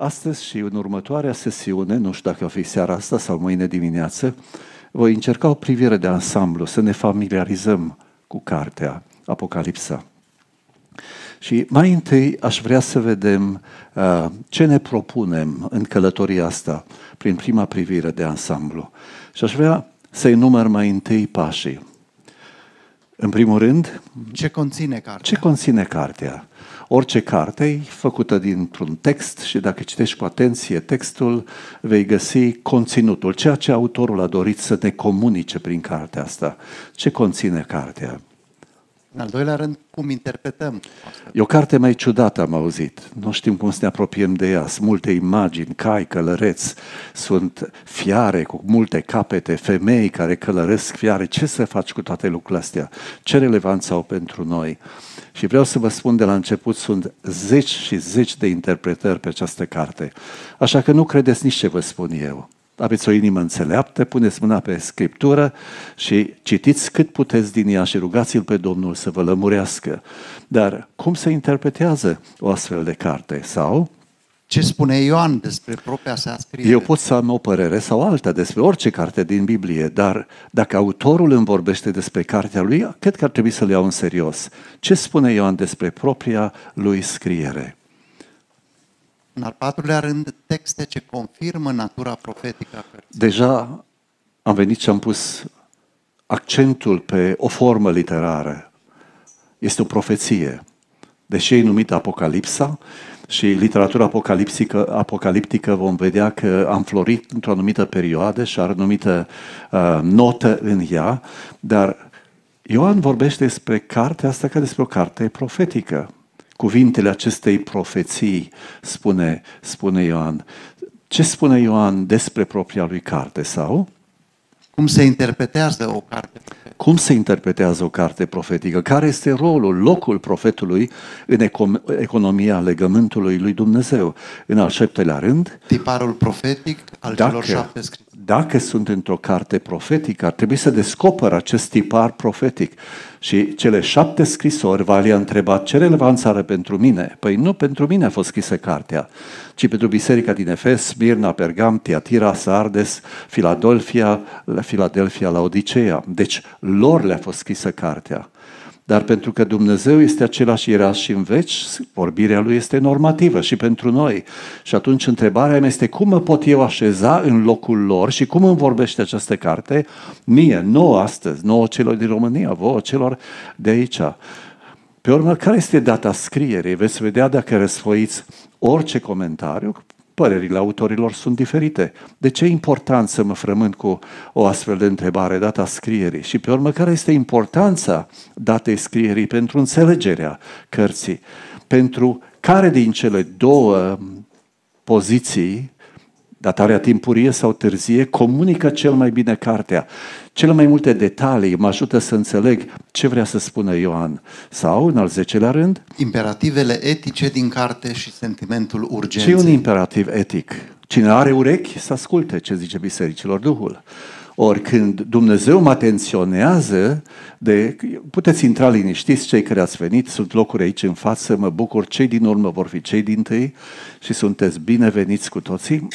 Astăzi și în următoarea sesiune, nu știu dacă va fi seara asta sau mâine dimineață, voi încerca o privire de ansamblu, să ne familiarizăm cu cartea Apocalipsa. Și mai întâi aș vrea să vedem uh, ce ne propunem în călătoria asta, prin prima privire de ansamblu. Și aș vrea să număr mai întâi pașii. În primul rând, ce conține cartea? Ce conține cartea? Orice carte e făcută dintr-un text și dacă citești cu atenție textul, vei găsi conținutul, ceea ce autorul a dorit să ne comunice prin cartea asta. Ce conține cartea? În al doilea rând, cum interpretăm? E o carte mai ciudată, am auzit. Nu știm cum să ne apropiem de ea. Sunt multe imagini, cai, călăreți, sunt fiare cu multe capete, femei care călăresc fiare. Ce să faci cu toate lucrurile astea? Ce relevanță au pentru noi? Și vreau să vă spun de la început, sunt zeci și zeci de interpretări pe această carte. Așa că nu credeți nici ce vă spun eu. Aveți o inimă înțeleaptă, puneți mâna pe Scriptură și citiți cât puteți din ea și rugați-L pe Domnul să vă lămurească. Dar cum se interpretează o astfel de carte? Sau ce spune Ioan despre propria sa scriere? Eu pot să am o părere sau alta despre orice carte din Biblie, dar dacă autorul îmi vorbește despre cartea lui, cred că ar trebui să le iau în serios. Ce spune Ioan despre propria lui scriere? În al patrulea rând, texte ce confirmă natura profetică a cărții. Deja am venit și am pus accentul pe o formă literară. Este o profeție. Deși e numită Apocalipsa, și literatura apocaliptică, apocaliptică vom vedea că am florit într-o anumită perioadă și are anumită uh, notă în ea, dar Ioan vorbește despre cartea asta ca despre o carte profetică. Cuvintele acestei profeții, spune, spune Ioan. Ce spune Ioan despre propria lui carte sau? Cum se interpretează o carte profetică? Cum se interpretează o carte profetică? Care este rolul, locul profetului în economia legământului lui Dumnezeu? În al șaptelea rând, tiparul profetic al dacă, celor șapte scrisori. Dacă sunt într-o carte profetică, ar trebui să descoper acest tipar profetic. Și cele șapte scrisori, Valia a întrebat ce relevanță are pentru mine. Păi nu pentru mine a fost scrisă cartea, ci pentru biserica din Efes, Smirna, Pergam, Tiatira, Sardes, Filadelfia, Filadelfia, la Odiceea. Deci lor le-a fost scrisă cartea. Dar pentru că Dumnezeu este același era și în veci, vorbirea Lui este normativă și pentru noi. Și atunci întrebarea mea este cum mă pot eu așeza în locul lor și cum îmi vorbește această carte mie, nouă astăzi, nouă celor din România, vouă celor de aici. Pe urmă, care este data scrierii? Veți vedea dacă răsfoiți orice comentariu, părerile autorilor sunt diferite. De ce e important să mă frământ cu o astfel de întrebare, data scrierii? Și pe urmă, care este importanța datei scrierii pentru înțelegerea cărții? Pentru care din cele două poziții datarea timpurie sau târzie, comunică cel mai bine cartea. Cele mai multe detalii mă ajută să înțeleg ce vrea să spună Ioan. Sau, în al zecelea rând... Imperativele etice din carte și sentimentul urgenței. Ce e un imperativ etic? Cine are urechi să asculte ce zice bisericilor Duhul. Ori când Dumnezeu mă atenționează, de, puteți intra liniștiți cei care ați venit, sunt locuri aici în față, mă bucur, cei din urmă vor fi cei din tâi și sunteți bineveniți cu toții.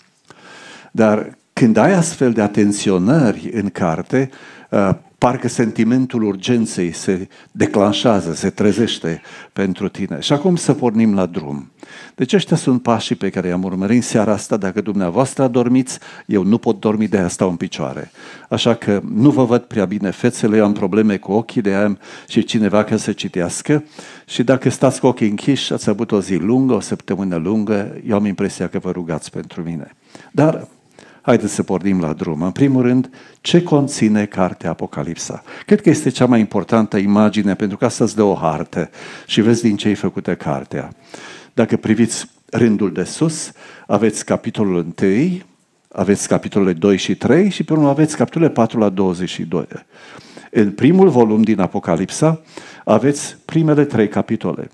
Dar când ai astfel de atenționări în carte, uh, parcă sentimentul urgenței se declanșează, se trezește pentru tine. Și acum să pornim la drum. Deci ăștia sunt pașii pe care i-am urmărit în seara asta. Dacă dumneavoastră adormiți, eu nu pot dormi, de aia stau în picioare. Așa că nu vă văd prea bine fețele, eu am probleme cu ochii, de aia și cineva ca să citească. Și dacă stați cu ochii închiși, ați avut o zi lungă, o săptămână lungă, eu am impresia că vă rugați pentru mine. Dar Haideți să pornim la drum. În primul rând, ce conține cartea Apocalipsa? Cred că este cea mai importantă imagine, pentru că asta îți dă o hartă și vezi din ce e făcută cartea. Dacă priviți rândul de sus, aveți capitolul 1, aveți capitolele 2 și 3 și pe urmă aveți capitolele 4 la 22. În primul volum din Apocalipsa aveți primele trei capitole.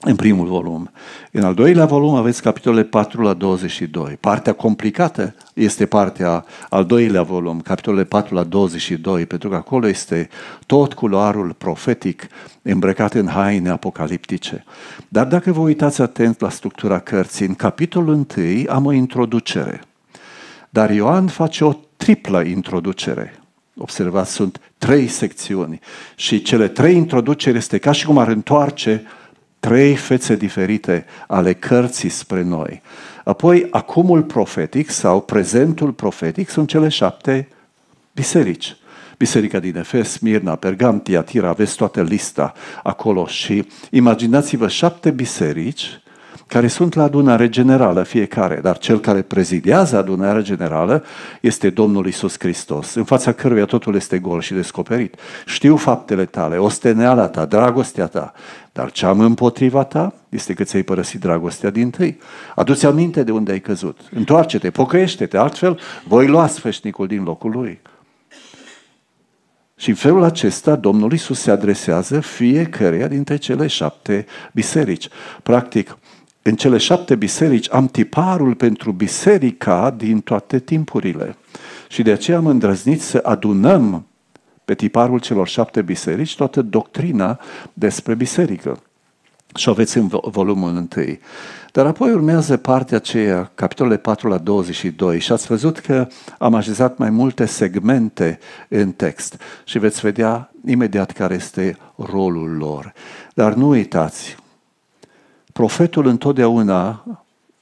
În primul volum. În al doilea volum aveți capitolele 4 la 22. Partea complicată este partea al doilea volum, capitolele 4 la 22, pentru că acolo este tot culoarul profetic îmbrăcat în haine apocaliptice. Dar dacă vă uitați atent la structura cărții, în capitolul 1 am o introducere. Dar Ioan face o triplă introducere. Observați, sunt trei secțiuni și cele trei introduceri este ca și cum ar întoarce trei fețe diferite ale cărții spre noi. Apoi, acumul profetic sau prezentul profetic sunt cele șapte biserici. Biserica din Efes, Smirna, Pergam, Tiatira, aveți toată lista acolo și imaginați-vă șapte biserici care sunt la adunare generală fiecare, dar cel care prezidează adunarea generală este Domnul Isus Hristos, în fața căruia totul este gol și descoperit. Știu faptele tale, osteneala ta, dragostea ta, dar ce am împotriva ta este că ți-ai părăsit dragostea din tâi. Adu-ți aminte de unde ai căzut. Întoarce-te, pocăiește-te, altfel voi lua sfeșnicul din locul lui. Și în felul acesta Domnul Isus se adresează fiecăreia dintre cele șapte biserici. Practic, în cele șapte biserici am tiparul pentru biserica din toate timpurile. Și de aceea am îndrăznit să adunăm pe tiparul celor șapte biserici toată doctrina despre biserică. Și o aveți în volumul întâi. Dar apoi urmează partea aceea, capitolele 4 la 22, și ați văzut că am așezat mai multe segmente în text și veți vedea imediat care este rolul lor. Dar nu uitați, Profetul întotdeauna,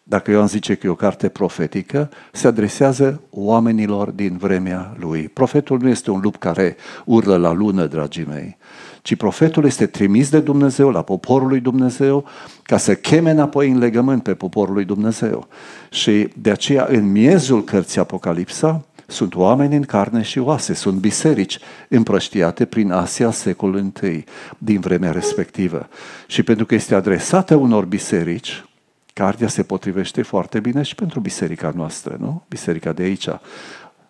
dacă Ioan zice că e o carte profetică, se adresează oamenilor din vremea lui. Profetul nu este un lup care urlă la lună, dragii mei, ci profetul este trimis de Dumnezeu la poporul lui Dumnezeu ca să cheme înapoi în legământ pe poporul lui Dumnezeu. Și de aceea, în miezul cărții Apocalipsa, sunt oameni în carne și oase, sunt biserici împrăștiate prin Asia secolul I, din vremea respectivă. Și pentru că este adresată unor biserici, cartea se potrivește foarte bine și pentru biserica noastră, nu? Biserica de aici.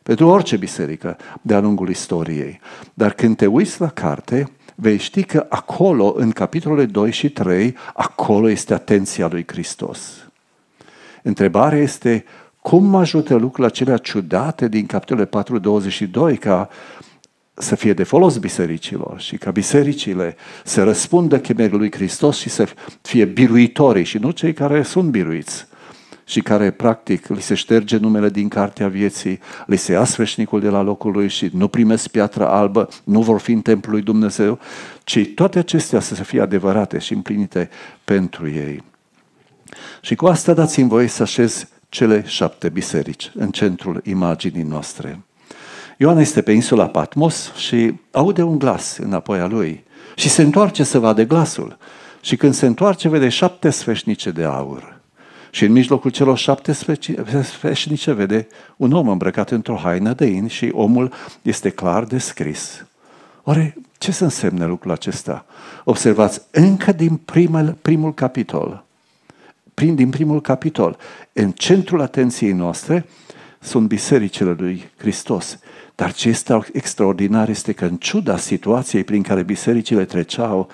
Pentru orice biserică de-a lungul istoriei. Dar când te uiți la carte, vei ști că acolo, în capitolele 2 și 3, acolo este atenția lui Hristos. Întrebarea este, cum mă ajută lucrurile acelea ciudate din capitolele 4.22 ca să fie de folos bisericilor și ca bisericile să răspundă chemerii lui Hristos și să fie biruitorii și nu cei care sunt biruiți și care practic li se șterge numele din cartea vieții, li se ia sfeșnicul de la locul lui și nu primesc piatră albă, nu vor fi în templul lui Dumnezeu, ci toate acestea să fie adevărate și împlinite pentru ei. Și cu asta dați-mi voie să așez cele șapte biserici în centrul imaginii noastre. Ioan este pe insula Patmos și aude un glas înapoi a lui și se întoarce să vadă glasul. Și când se întoarce, vede șapte sfeșnice de aur. Și în mijlocul celor șapte sfeșnice vede un om îmbrăcat într-o haină de in și omul este clar descris. Oare ce să însemne lucrul acesta? Observați, încă din primul, primul capitol, prin, din primul capitol, în centrul atenției noastre sunt bisericile lui Hristos. Dar ce este extraordinar este că în ciuda situației prin care bisericile treceau,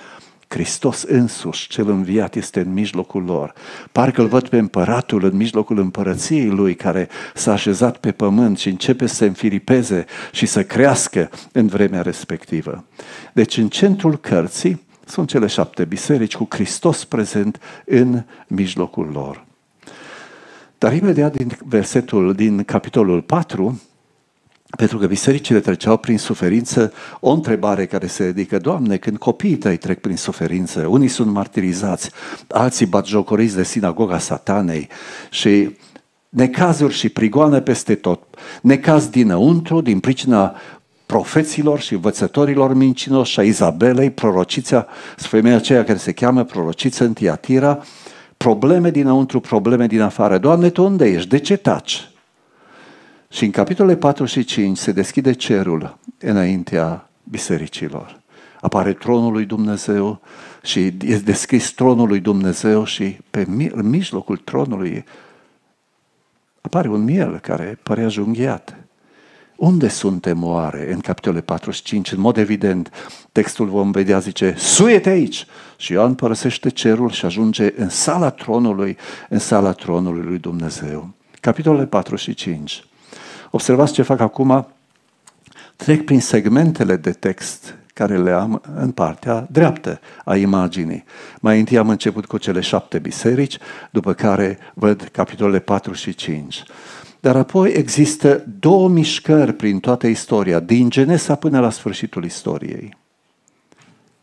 Hristos însuși, cel înviat, este în mijlocul lor. Parcă îl văd pe împăratul în mijlocul împărăției lui, care s-a așezat pe pământ și începe să se înfiripeze și să crească în vremea respectivă. Deci, în centrul cărții sunt cele șapte biserici cu Hristos prezent în mijlocul lor. Dar imediat din versetul, din capitolul 4, pentru că bisericile treceau prin suferință, o întrebare care se ridică, Doamne, când copiii tăi trec prin suferință, unii sunt martirizați, alții batjocoriți de sinagoga satanei și necazuri și prigoane peste tot, necaz dinăuntru, din pricina profeților și învățătorilor mincinoși, a Izabelei, prorocița, femeia aceea care se cheamă prorociță în Tiatira, probleme dinăuntru, probleme din afară. Doamne, Tu unde ești? De ce taci? Și în capitolele 4 și 5 se deschide cerul înaintea bisericilor. Apare tronul lui Dumnezeu și e deschis tronul lui Dumnezeu și pe în mijlocul tronului apare un miel care părea junghiat Unde suntem oare în capitolele 45? În mod evident, textul vom vedea, zice, suiete aici! Și Ioan părăsește cerul și ajunge în sala tronului, în sala tronului lui Dumnezeu. Capitolele 4 și 5. Observați ce fac acum. Trec prin segmentele de text care le am în partea dreaptă a imaginii. Mai întâi am început cu cele șapte biserici, după care văd capitolele 4 și 5. Dar apoi există două mișcări prin toată istoria, din Genesa până la sfârșitul istoriei.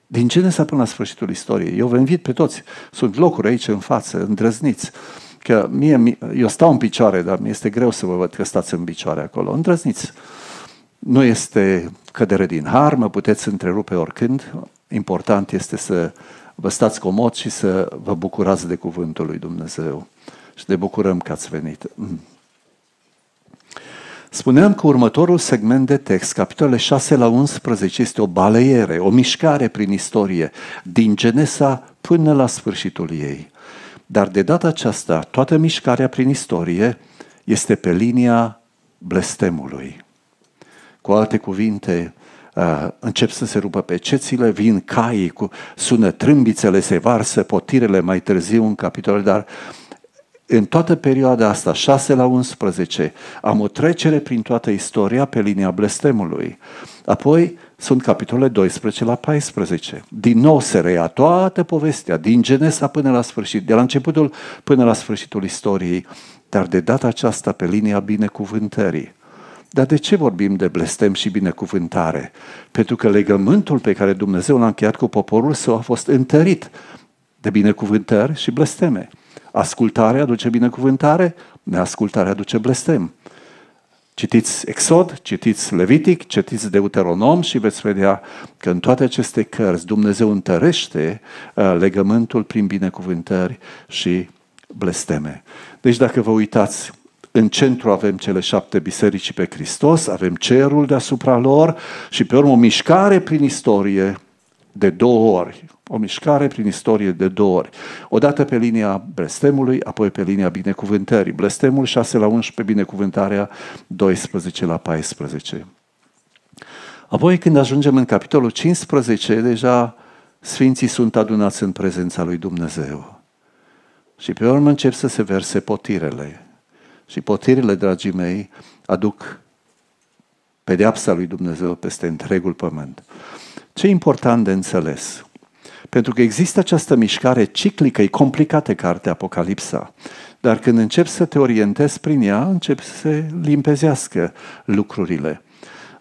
Din Genesa până la sfârșitul istoriei. Eu vă invit pe toți. Sunt locuri aici în față, îndrăzniți. Că mie, eu stau în picioare, dar mi este greu să vă văd că stați în picioare acolo. Îndrăzniți. Nu este cădere din har, mă puteți întrerupe oricând. Important este să vă stați comod și să vă bucurați de cuvântul lui Dumnezeu. Și de bucurăm că ați venit. Mm. Spuneam că următorul segment de text, capitolele 6 la 11, este o baleiere, o mișcare prin istorie, din Genesa până la sfârșitul ei. Dar de data aceasta, toată mișcarea prin istorie este pe linia blestemului. Cu alte cuvinte, încep să se rupă pe cețile, vin caii, cu, sună trâmbițele, se varsă potirele mai târziu în capitol, dar în toată perioada asta, 6 la 11, am o trecere prin toată istoria pe linia blestemului. Apoi sunt capitole 12 la 14. Din nou se reia toată povestea, din Genesa până la sfârșit, de la începutul până la sfârșitul istoriei, dar de data aceasta pe linia binecuvântării. Dar de ce vorbim de blestem și binecuvântare? Pentru că legământul pe care Dumnezeu l-a încheiat cu poporul său a fost întărit de binecuvântări și blesteme. Ascultarea aduce binecuvântare, neascultarea aduce blestem. Citiți Exod, citiți Levitic, citiți Deuteronom și veți vedea că în toate aceste cărți Dumnezeu întărește uh, legământul prin binecuvântări și blesteme. Deci dacă vă uitați, în centru avem cele șapte biserici pe Hristos, avem cerul deasupra lor și pe urmă o mișcare prin istorie de două ori. O mișcare prin istorie de două ori. Odată pe linia blestemului, apoi pe linia binecuvântării. Blestemul 6 la 11, binecuvântarea 12 la 14. Apoi când ajungem în capitolul 15, deja Sfinții sunt adunați în prezența lui Dumnezeu. Și pe urmă încep să se verse potirele. Și potirile, dragii mei, aduc pedeapsa lui Dumnezeu peste întregul pământ. Ce e important de înțeles? Pentru că există această mișcare ciclică, e complicată cartea Apocalipsa, dar când încep să te orientezi prin ea, încep să se limpezească lucrurile.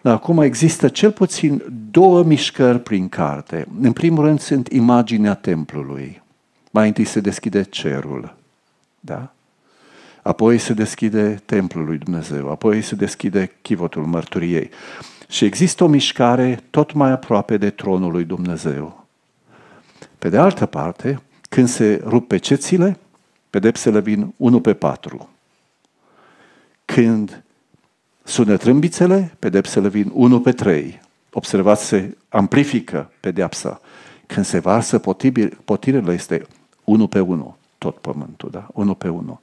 Dar acum există cel puțin două mișcări prin carte. În primul rând sunt imaginea templului. Mai întâi se deschide cerul. Da? Apoi se deschide templul lui Dumnezeu. Apoi se deschide chivotul mărturiei. Și există o mișcare tot mai aproape de tronul lui Dumnezeu. Pe de altă parte, când se rup pe cețile, pedepsele vin 1 pe 4. Când sună trâmbițele, pedepsele vin 1 pe 3. Observați, se amplifică pedeapsa. Când se varsă potirele, este 1 pe 1, tot pământul, da? 1 pe 1.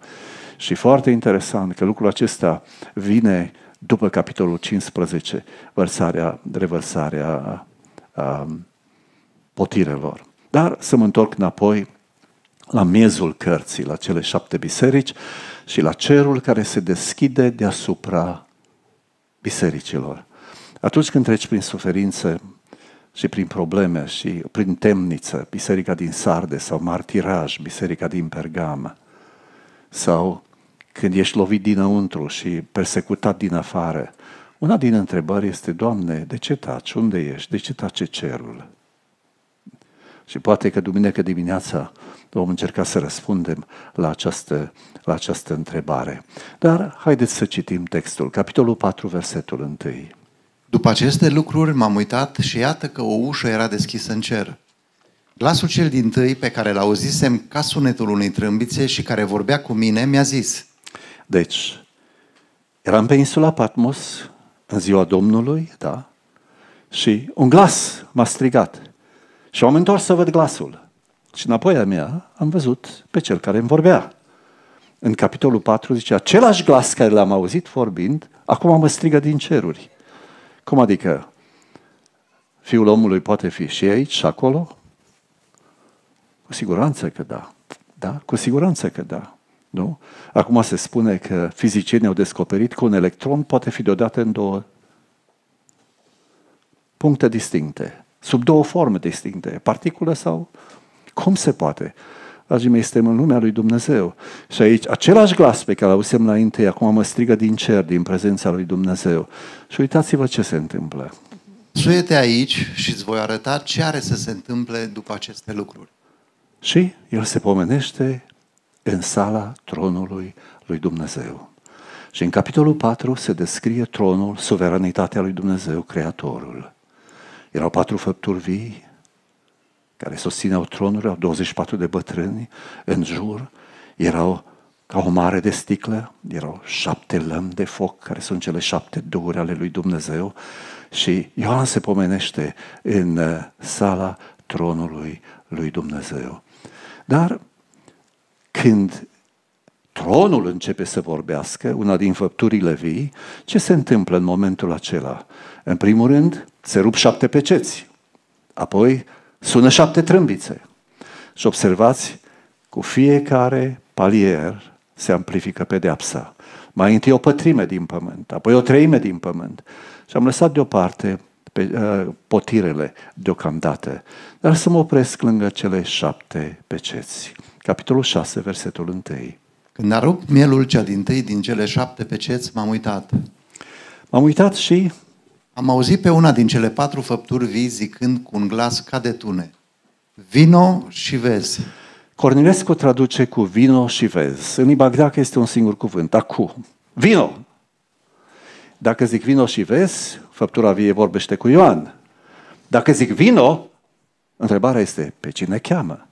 Și foarte interesant că lucrul acesta vine după capitolul 15, vărsarea, revărsarea um, potirelor. Dar să mă întorc înapoi la miezul cărții, la cele șapte biserici și la cerul care se deschide deasupra bisericilor. Atunci când treci prin suferință și prin probleme și prin temniță, biserica din Sarde sau martiraj, biserica din Pergam, sau când ești lovit dinăuntru și persecutat din afară, una din întrebări este, Doamne, de ce taci? Unde ești? De ce tace cerul? Și poate că duminică dimineața vom încerca să răspundem la această, la această întrebare. Dar haideți să citim textul, capitolul 4, versetul 1. După aceste lucruri m-am uitat și iată că o ușă era deschisă în cer. Glasul cel din tâi pe care l-auzisem ca sunetul unei trâmbițe și care vorbea cu mine mi-a zis Deci, eram pe insula Patmos în ziua Domnului, da? Și un glas m-a strigat. Și am întors să văd glasul. Și înapoi a mea am văzut pe cel care îmi vorbea. În capitolul 4 zice, același glas care l-am auzit vorbind, Acum mă strigă din ceruri. Cum adică? Fiul omului poate fi și aici și acolo? Cu siguranță că da. Da? Cu siguranță că da. Nu? Acum se spune că fizicienii au descoperit că un electron poate fi deodată în două puncte distincte, sub două forme distincte, particulă sau cum se poate? Dragii mei, suntem în lumea lui Dumnezeu. Și aici, același glas pe care l-auzim înainte, acum mă strigă din cer, din prezența lui Dumnezeu. Și uitați-vă ce se întâmplă. Suiete aici și îți voi arăta ce are să se întâmple după aceste lucruri. Și el se pomenește în sala tronului lui Dumnezeu. Și în capitolul 4 se descrie tronul, suveranitatea lui Dumnezeu, Creatorul. Erau patru făpturi vii care susțineau tronul, erau 24 de bătrâni în jur, erau ca o mare de sticlă, erau șapte lămi de foc, care sunt cele șapte duhuri ale lui Dumnezeu și Ioan se pomenește în uh, sala tronului lui Dumnezeu. Dar când tronul începe să vorbească, una din făpturile vii, ce se întâmplă în momentul acela? În primul rând, se rup șapte peceți, apoi sună șapte trâmbițe. Și observați, cu fiecare palier se amplifică pedeapsa. Mai întâi o pătrime din pământ, apoi o treime din pământ. Și am lăsat deoparte pe, uh, potirele deocamdată. Dar să mă opresc lângă cele șapte peceți. Capitolul 6, versetul 1. Când a rupt mielul cea din tâi din cele șapte peceți, m-am uitat. M-am uitat și Am auzit pe una din cele patru făpturi vii zicând cu un glas ca de tune. Vino și vezi. Cornilescu traduce cu vino și vezi. În limba greacă este un singur cuvânt, acu. Vino! Dacă zic vino și vezi, făptura vie vorbește cu Ioan. Dacă zic vino, întrebarea este, pe cine cheamă?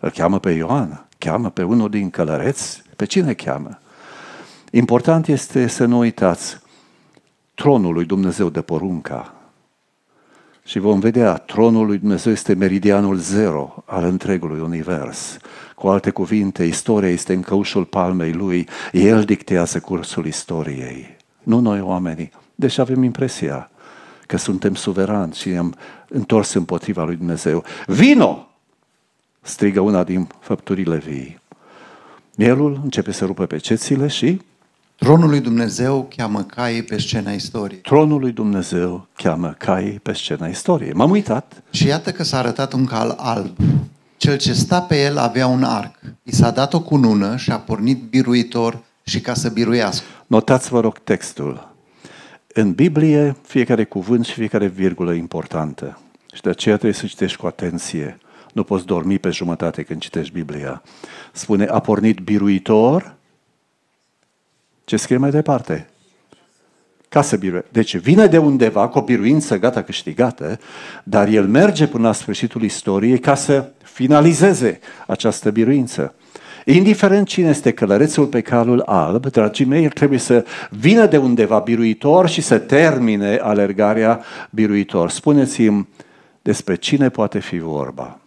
Îl cheamă pe Ioan? Cheamă pe unul din călăreți? Pe cine cheamă? Important este să nu uitați tronul lui Dumnezeu de porunca. Și vom vedea, tronul lui Dumnezeu este meridianul zero al întregului univers. Cu alte cuvinte, istoria este în căușul palmei lui. El dictează cursul istoriei. Nu noi oamenii. Deși avem impresia că suntem suverani și ne-am întors împotriva lui Dumnezeu. Vino! strigă una din făpturile vii. Mielul începe să rupă pe cețile și Tronul lui Dumnezeu cheamă caii pe scena istoriei. tronul lui Dumnezeu cheamă caii pe scena istoriei. M-am uitat. Și iată că s-a arătat un cal alb. Cel ce sta pe el avea un arc. I s-a dat o cunună și a pornit biruitor și ca să biruiască. Notați, vă rog, textul. În Biblie, fiecare cuvânt și fiecare virgulă e importantă. Și de aceea trebuie să citești cu atenție. Nu poți dormi pe jumătate când citești Biblia. Spune, a pornit biruitor. Ce scrie mai departe? Ca să birue. Deci vine de undeva cu o biruință gata câștigată, dar el merge până la sfârșitul istoriei ca să finalizeze această biruință. Indiferent cine este călărețul pe calul alb, dragii mei, el trebuie să vină de undeva biruitor și să termine alergarea biruitor. Spuneți-mi despre cine poate fi vorba.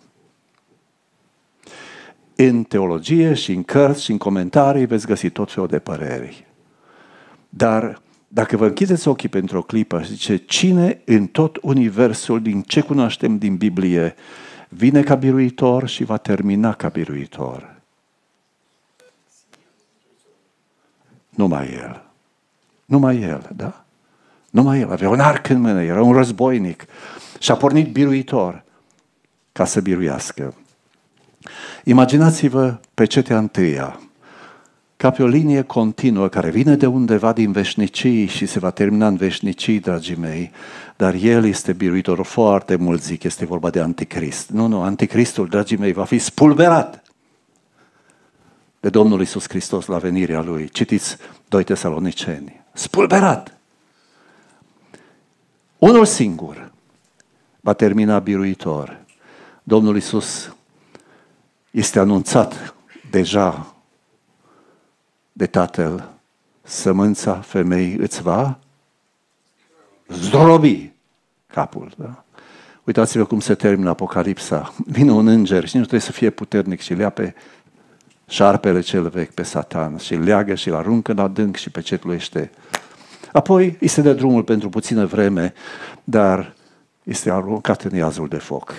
În teologie și în cărți și în comentarii veți găsi tot felul de păreri. Dar dacă vă închideți ochii pentru o clipă și zice, cine în tot universul, din ce cunoaștem din Biblie, vine ca biruitor și va termina ca biruitor? Numai el. Numai el, da? Numai el. Avea un arc în mână, era un războinic și a pornit biruitor ca să biruiască. Imaginați-vă pe cetea întâia, ca pe o linie continuă care vine de undeva din veșnicii și se va termina în veșnicii, dragii mei, dar el este biruitor. Foarte mult zic, este vorba de anticrist. Nu, nu, anticristul, dragii mei, va fi spulberat de Domnul Isus Hristos la venirea Lui. Citiți 2 Tesaloniceni. Spulberat! Unul singur va termina biruitor. Domnul Isus este anunțat deja de Tatăl, sămânța femeii îți va zdrobi capul. Da? Uitați-vă cum se termină Apocalipsa. Vine un înger și nu trebuie să fie puternic și le pe șarpele cel vechi, pe Satan și leagă și îl aruncă la dânc și pecetluiește Apoi îi se dă drumul pentru puțină vreme, dar este aruncat în iazul de foc.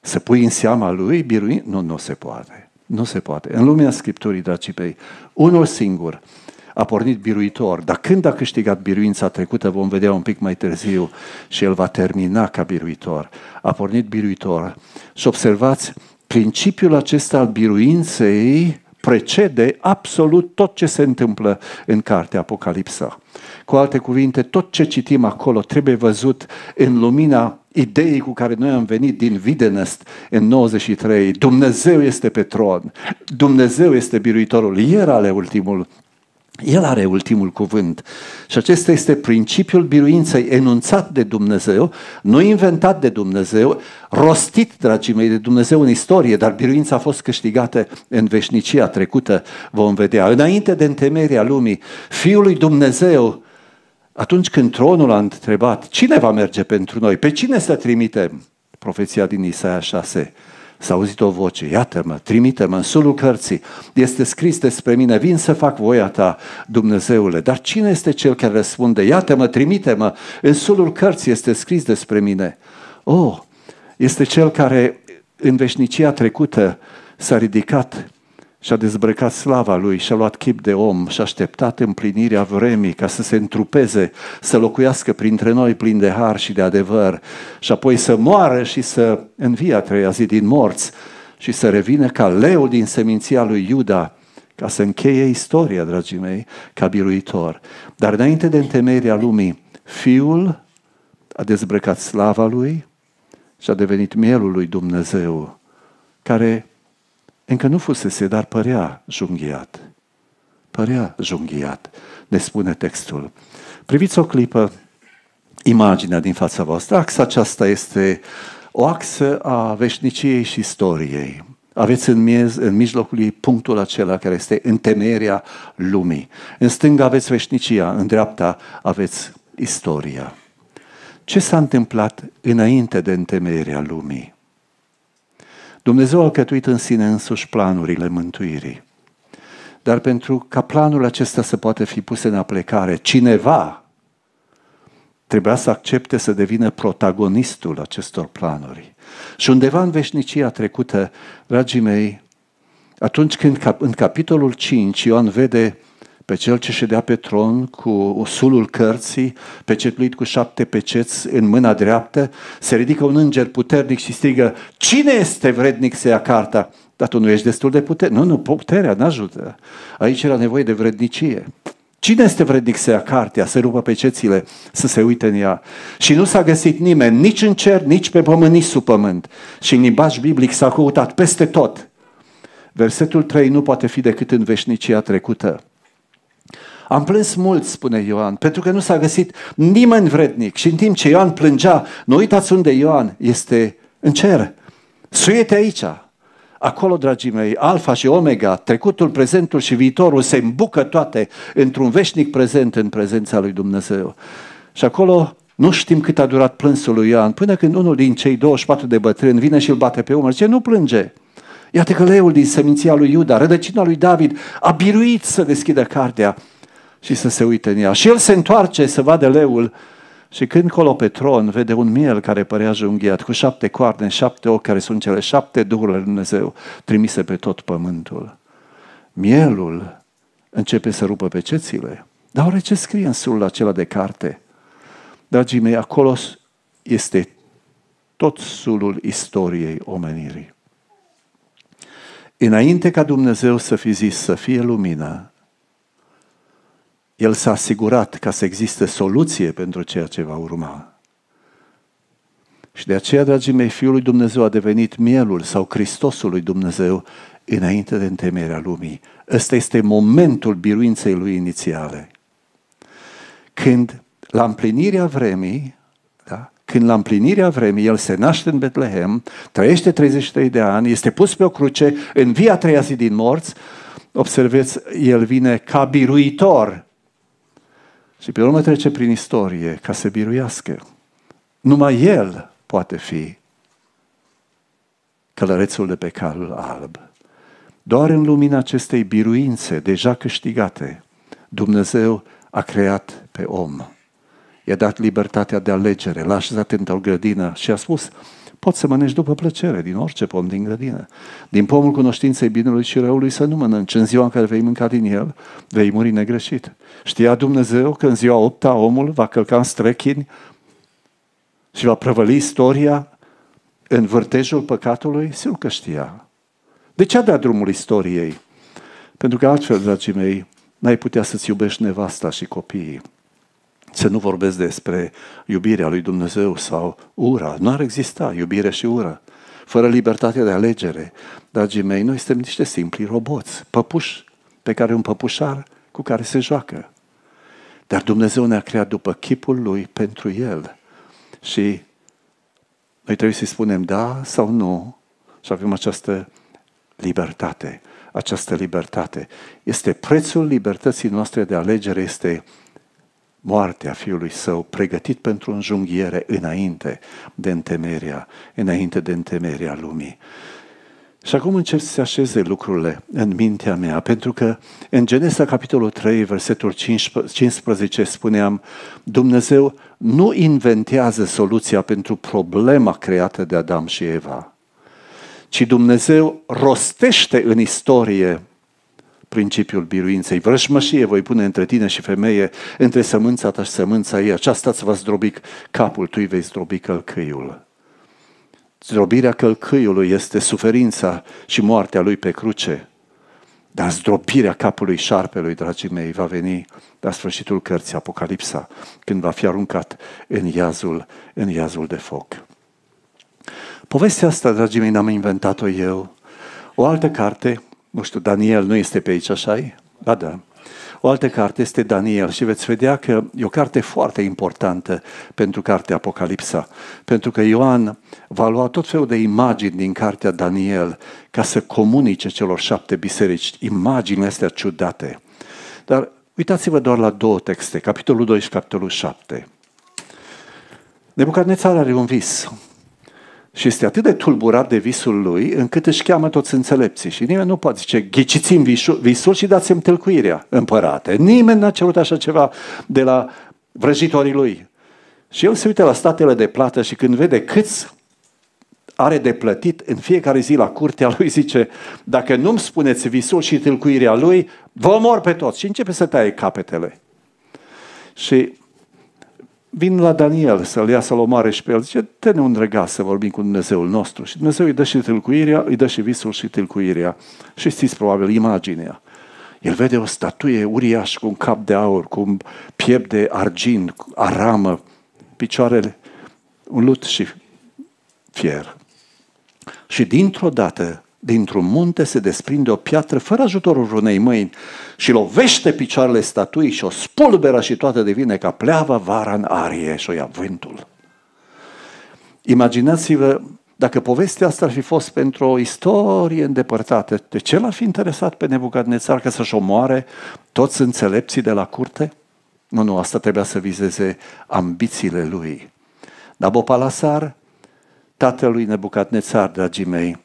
Să pui în seama lui birui? Nu, nu se poate. Nu se poate. În lumea Scripturii, dragii mei, unul singur a pornit biruitor, dar când a câștigat biruința trecută, vom vedea un pic mai târziu și el va termina ca biruitor. A pornit biruitor. Și observați, principiul acesta al biruinței precede absolut tot ce se întâmplă în cartea Apocalipsa. Cu alte cuvinte, tot ce citim acolo trebuie văzut în lumina ideii cu care noi am venit din Videnest în 93. Dumnezeu este pe tron, Dumnezeu este biruitorul, El are ultimul el are ultimul cuvânt. Și acesta este principiul biruinței enunțat de Dumnezeu, nu inventat de Dumnezeu, rostit, dragii mei, de Dumnezeu în istorie, dar biruința a fost câștigată în veșnicia trecută, vom vedea. Înainte de întemeria lumii, Fiul lui Dumnezeu, atunci când tronul a întrebat, cine va merge pentru noi? Pe cine să trimitem? Profeția din Isaia 6. S-a auzit o voce, iată-mă, trimite-mă în sulul cărții, este scris despre mine, vin să fac voia ta, Dumnezeule. Dar cine este cel care răspunde, iată-mă, trimite-mă, în sulul cărții este scris despre mine? Oh, este cel care în veșnicia trecută s-a ridicat și-a dezbrăcat slava lui și-a luat chip de om și-a așteptat împlinirea vremii ca să se întrupeze, să locuiască printre noi plin de har și de adevăr și apoi să moară și să învie a treia zi din morți și să revină ca leul din seminția lui Iuda, ca să încheie istoria, dragii mei, ca biruitor. Dar înainte de întemeierea lumii, Fiul a dezbrăcat slava lui și a devenit mielul lui Dumnezeu, care încă nu fusese, dar părea junghiat. Părea junghiat, ne spune textul. Priviți o clipă imaginea din fața voastră. Axa aceasta este o axă a veșniciei și istoriei. Aveți în, miez, în mijlocul ei punctul acela care este întemeierea lumii. În stânga aveți veșnicia, în dreapta aveți istoria. Ce s-a întâmplat înainte de întemeierea lumii? Dumnezeu a alcătuit în sine însuși planurile mântuirii. Dar pentru ca planul acesta să poată fi pus în aplicare, cineva trebuia să accepte să devină protagonistul acestor planuri. Și undeva în veșnicia trecută, dragii mei, atunci când în capitolul 5 Ioan vede pe cel ce ședea pe tron cu sulul cărții, pecetluit cu șapte peceți în mâna dreaptă, se ridică un înger puternic și strigă, cine este vrednic să ia carta? Dar tu nu ești destul de putere. Nu, nu, puterea nu ajută. Aici era nevoie de vrednicie. Cine este vrednic să ia cartea, să rupă pecețile, să se uite în ea? Și nu s-a găsit nimeni, nici în cer, nici pe pământ, nici sub pământ. Și în limbaj biblic s-a căutat peste tot. Versetul 3 nu poate fi decât în veșnicia trecută. Am plâns mult, spune Ioan, pentru că nu s-a găsit nimeni vrednic. Și în timp ce Ioan plângea, nu uitați unde Ioan este în cer. Suiete aici. Acolo, dragii mei, alfa și omega, trecutul, prezentul și viitorul se îmbucă toate într-un veșnic prezent în prezența lui Dumnezeu. Și acolo nu știm cât a durat plânsul lui Ioan, până când unul din cei 24 de bătrâni vine și îl bate pe umăr. Ce nu plânge. Iată că leul din seminția lui Iuda, rădăcina lui David, a biruit să deschidă cartea și să se uite în ea. Și el se întoarce să vadă leul și când colo pe tron vede un miel care părea junghiat cu șapte coarne, șapte ochi care sunt cele șapte duhurile lui Dumnezeu trimise pe tot pământul. Mielul începe să rupă pe cețile. Dar oare ce scrie în sulul acela de carte? Dragii mei, acolo este tot sulul istoriei omenirii. Înainte ca Dumnezeu să fi zis să fie lumină, el s-a asigurat ca să existe soluție pentru ceea ce va urma. Și de aceea, dragii mei, Fiul lui Dumnezeu a devenit mielul sau Hristosul lui Dumnezeu înainte de întemeierea lumii. Ăsta este momentul biruinței lui inițiale. Când la împlinirea vremii, da, când la împlinirea vremii el se naște în Betlehem, trăiește 33 de ani, este pus pe o cruce, în via treia zi din morți, observeți, el vine ca biruitor și pe urmă trece prin istorie ca să biruiască. Numai El poate fi călărețul de pe calul alb. Doar în lumina acestei biruințe deja câștigate, Dumnezeu a creat pe om. I-a dat libertatea de alegere, l-a așezat într-o grădină și a spus, poți să mănânci după plăcere din orice pom din grădină. Din pomul cunoștinței binelui și răului să nu mănânci. În ziua în care vei mânca din el, vei muri negreșit. Știa Dumnezeu că în ziua opta omul va călca în strechini și va prăvăli istoria în vârtejul păcatului? Sigur că știa. De ce a dat drumul istoriei? Pentru că altfel, dragii mei, n-ai putea să-ți iubești nevasta și copiii. Să nu vorbesc despre iubirea lui Dumnezeu sau ura. Nu ar exista iubire și ură. Fără libertatea de alegere. Dragii mei, noi suntem niște simpli roboți, păpuși, pe care un păpușar cu care se joacă. Dar Dumnezeu ne-a creat după chipul Lui pentru El. Și noi trebuie să-i spunem da sau nu și avem această libertate. Această libertate. Este prețul libertății noastre de alegere, este moartea Fiului Său, pregătit pentru înjunghiere înainte de întemeria, înainte de întemeria lumii. Și acum încerc să se așeze lucrurile în mintea mea, pentru că în Genesa, capitolul 3, versetul 15, spuneam, Dumnezeu nu inventează soluția pentru problema creată de Adam și Eva, ci Dumnezeu rostește în istorie principiul biruinței. Vrășmășie voi pune între tine și femeie, între sămânța ta și sămânța ei. Aceasta îți va zdrobi capul, tu îi vei zdrobi călcâiul. Zdrobirea călcâiului este suferința și moartea lui pe cruce. Dar zdrobirea capului șarpelui, dragii mei, va veni la sfârșitul cărții Apocalipsa, când va fi aruncat în iazul, în iazul de foc. Povestea asta, dragii mei, n-am inventat-o eu. O altă carte, nu știu, Daniel nu este pe aici, așa -i? Ba da. O altă carte este Daniel și veți vedea că e o carte foarte importantă pentru cartea Apocalipsa, pentru că Ioan va lua tot felul de imagini din cartea Daniel ca să comunice celor șapte biserici imaginile astea ciudate. Dar uitați-vă doar la două texte, capitolul 2 și capitolul 7. Nebucadnețar are un vis și este atât de tulburat de visul lui, încât își cheamă toți înțelepții. Și nimeni nu poate zice, ghiciți-mi visul, visul și dați-mi tâlcuirea, împărate. Nimeni n-a cerut așa ceva de la vrăjitorii lui. Și el se uită la statele de plată și când vede câți are de plătit în fiecare zi la curtea lui, zice, dacă nu-mi spuneți visul și tâlcuirea lui, vă mor pe toți. Și începe să taie capetele. Și vin la Daniel să-l ia să-l omoare și pe el. Zice, te ne un să vorbim cu Dumnezeul nostru. Și Dumnezeu îi dă și tâlcuirea, îi dă și visul și tâlcuirea. Și știți probabil imaginea. El vede o statuie uriaș cu un cap de aur, cu un piept de argint, aramă, picioarele, un lut și fier. Și dintr-o dată dintr-un munte se desprinde o piatră fără ajutorul unei mâini și lovește picioarele statuii și o spulberă și toată devine ca pleava vara în arie și o ia vântul. Imaginați-vă dacă povestea asta ar fi fost pentru o istorie îndepărtată, de ce l-ar fi interesat pe Nebucadnețar ca să-și omoare toți înțelepții de la curte? Nu, nu, asta trebuia să vizeze ambițiile lui. Nabopalasar, tatălui Nebucadnețar, dragii mei,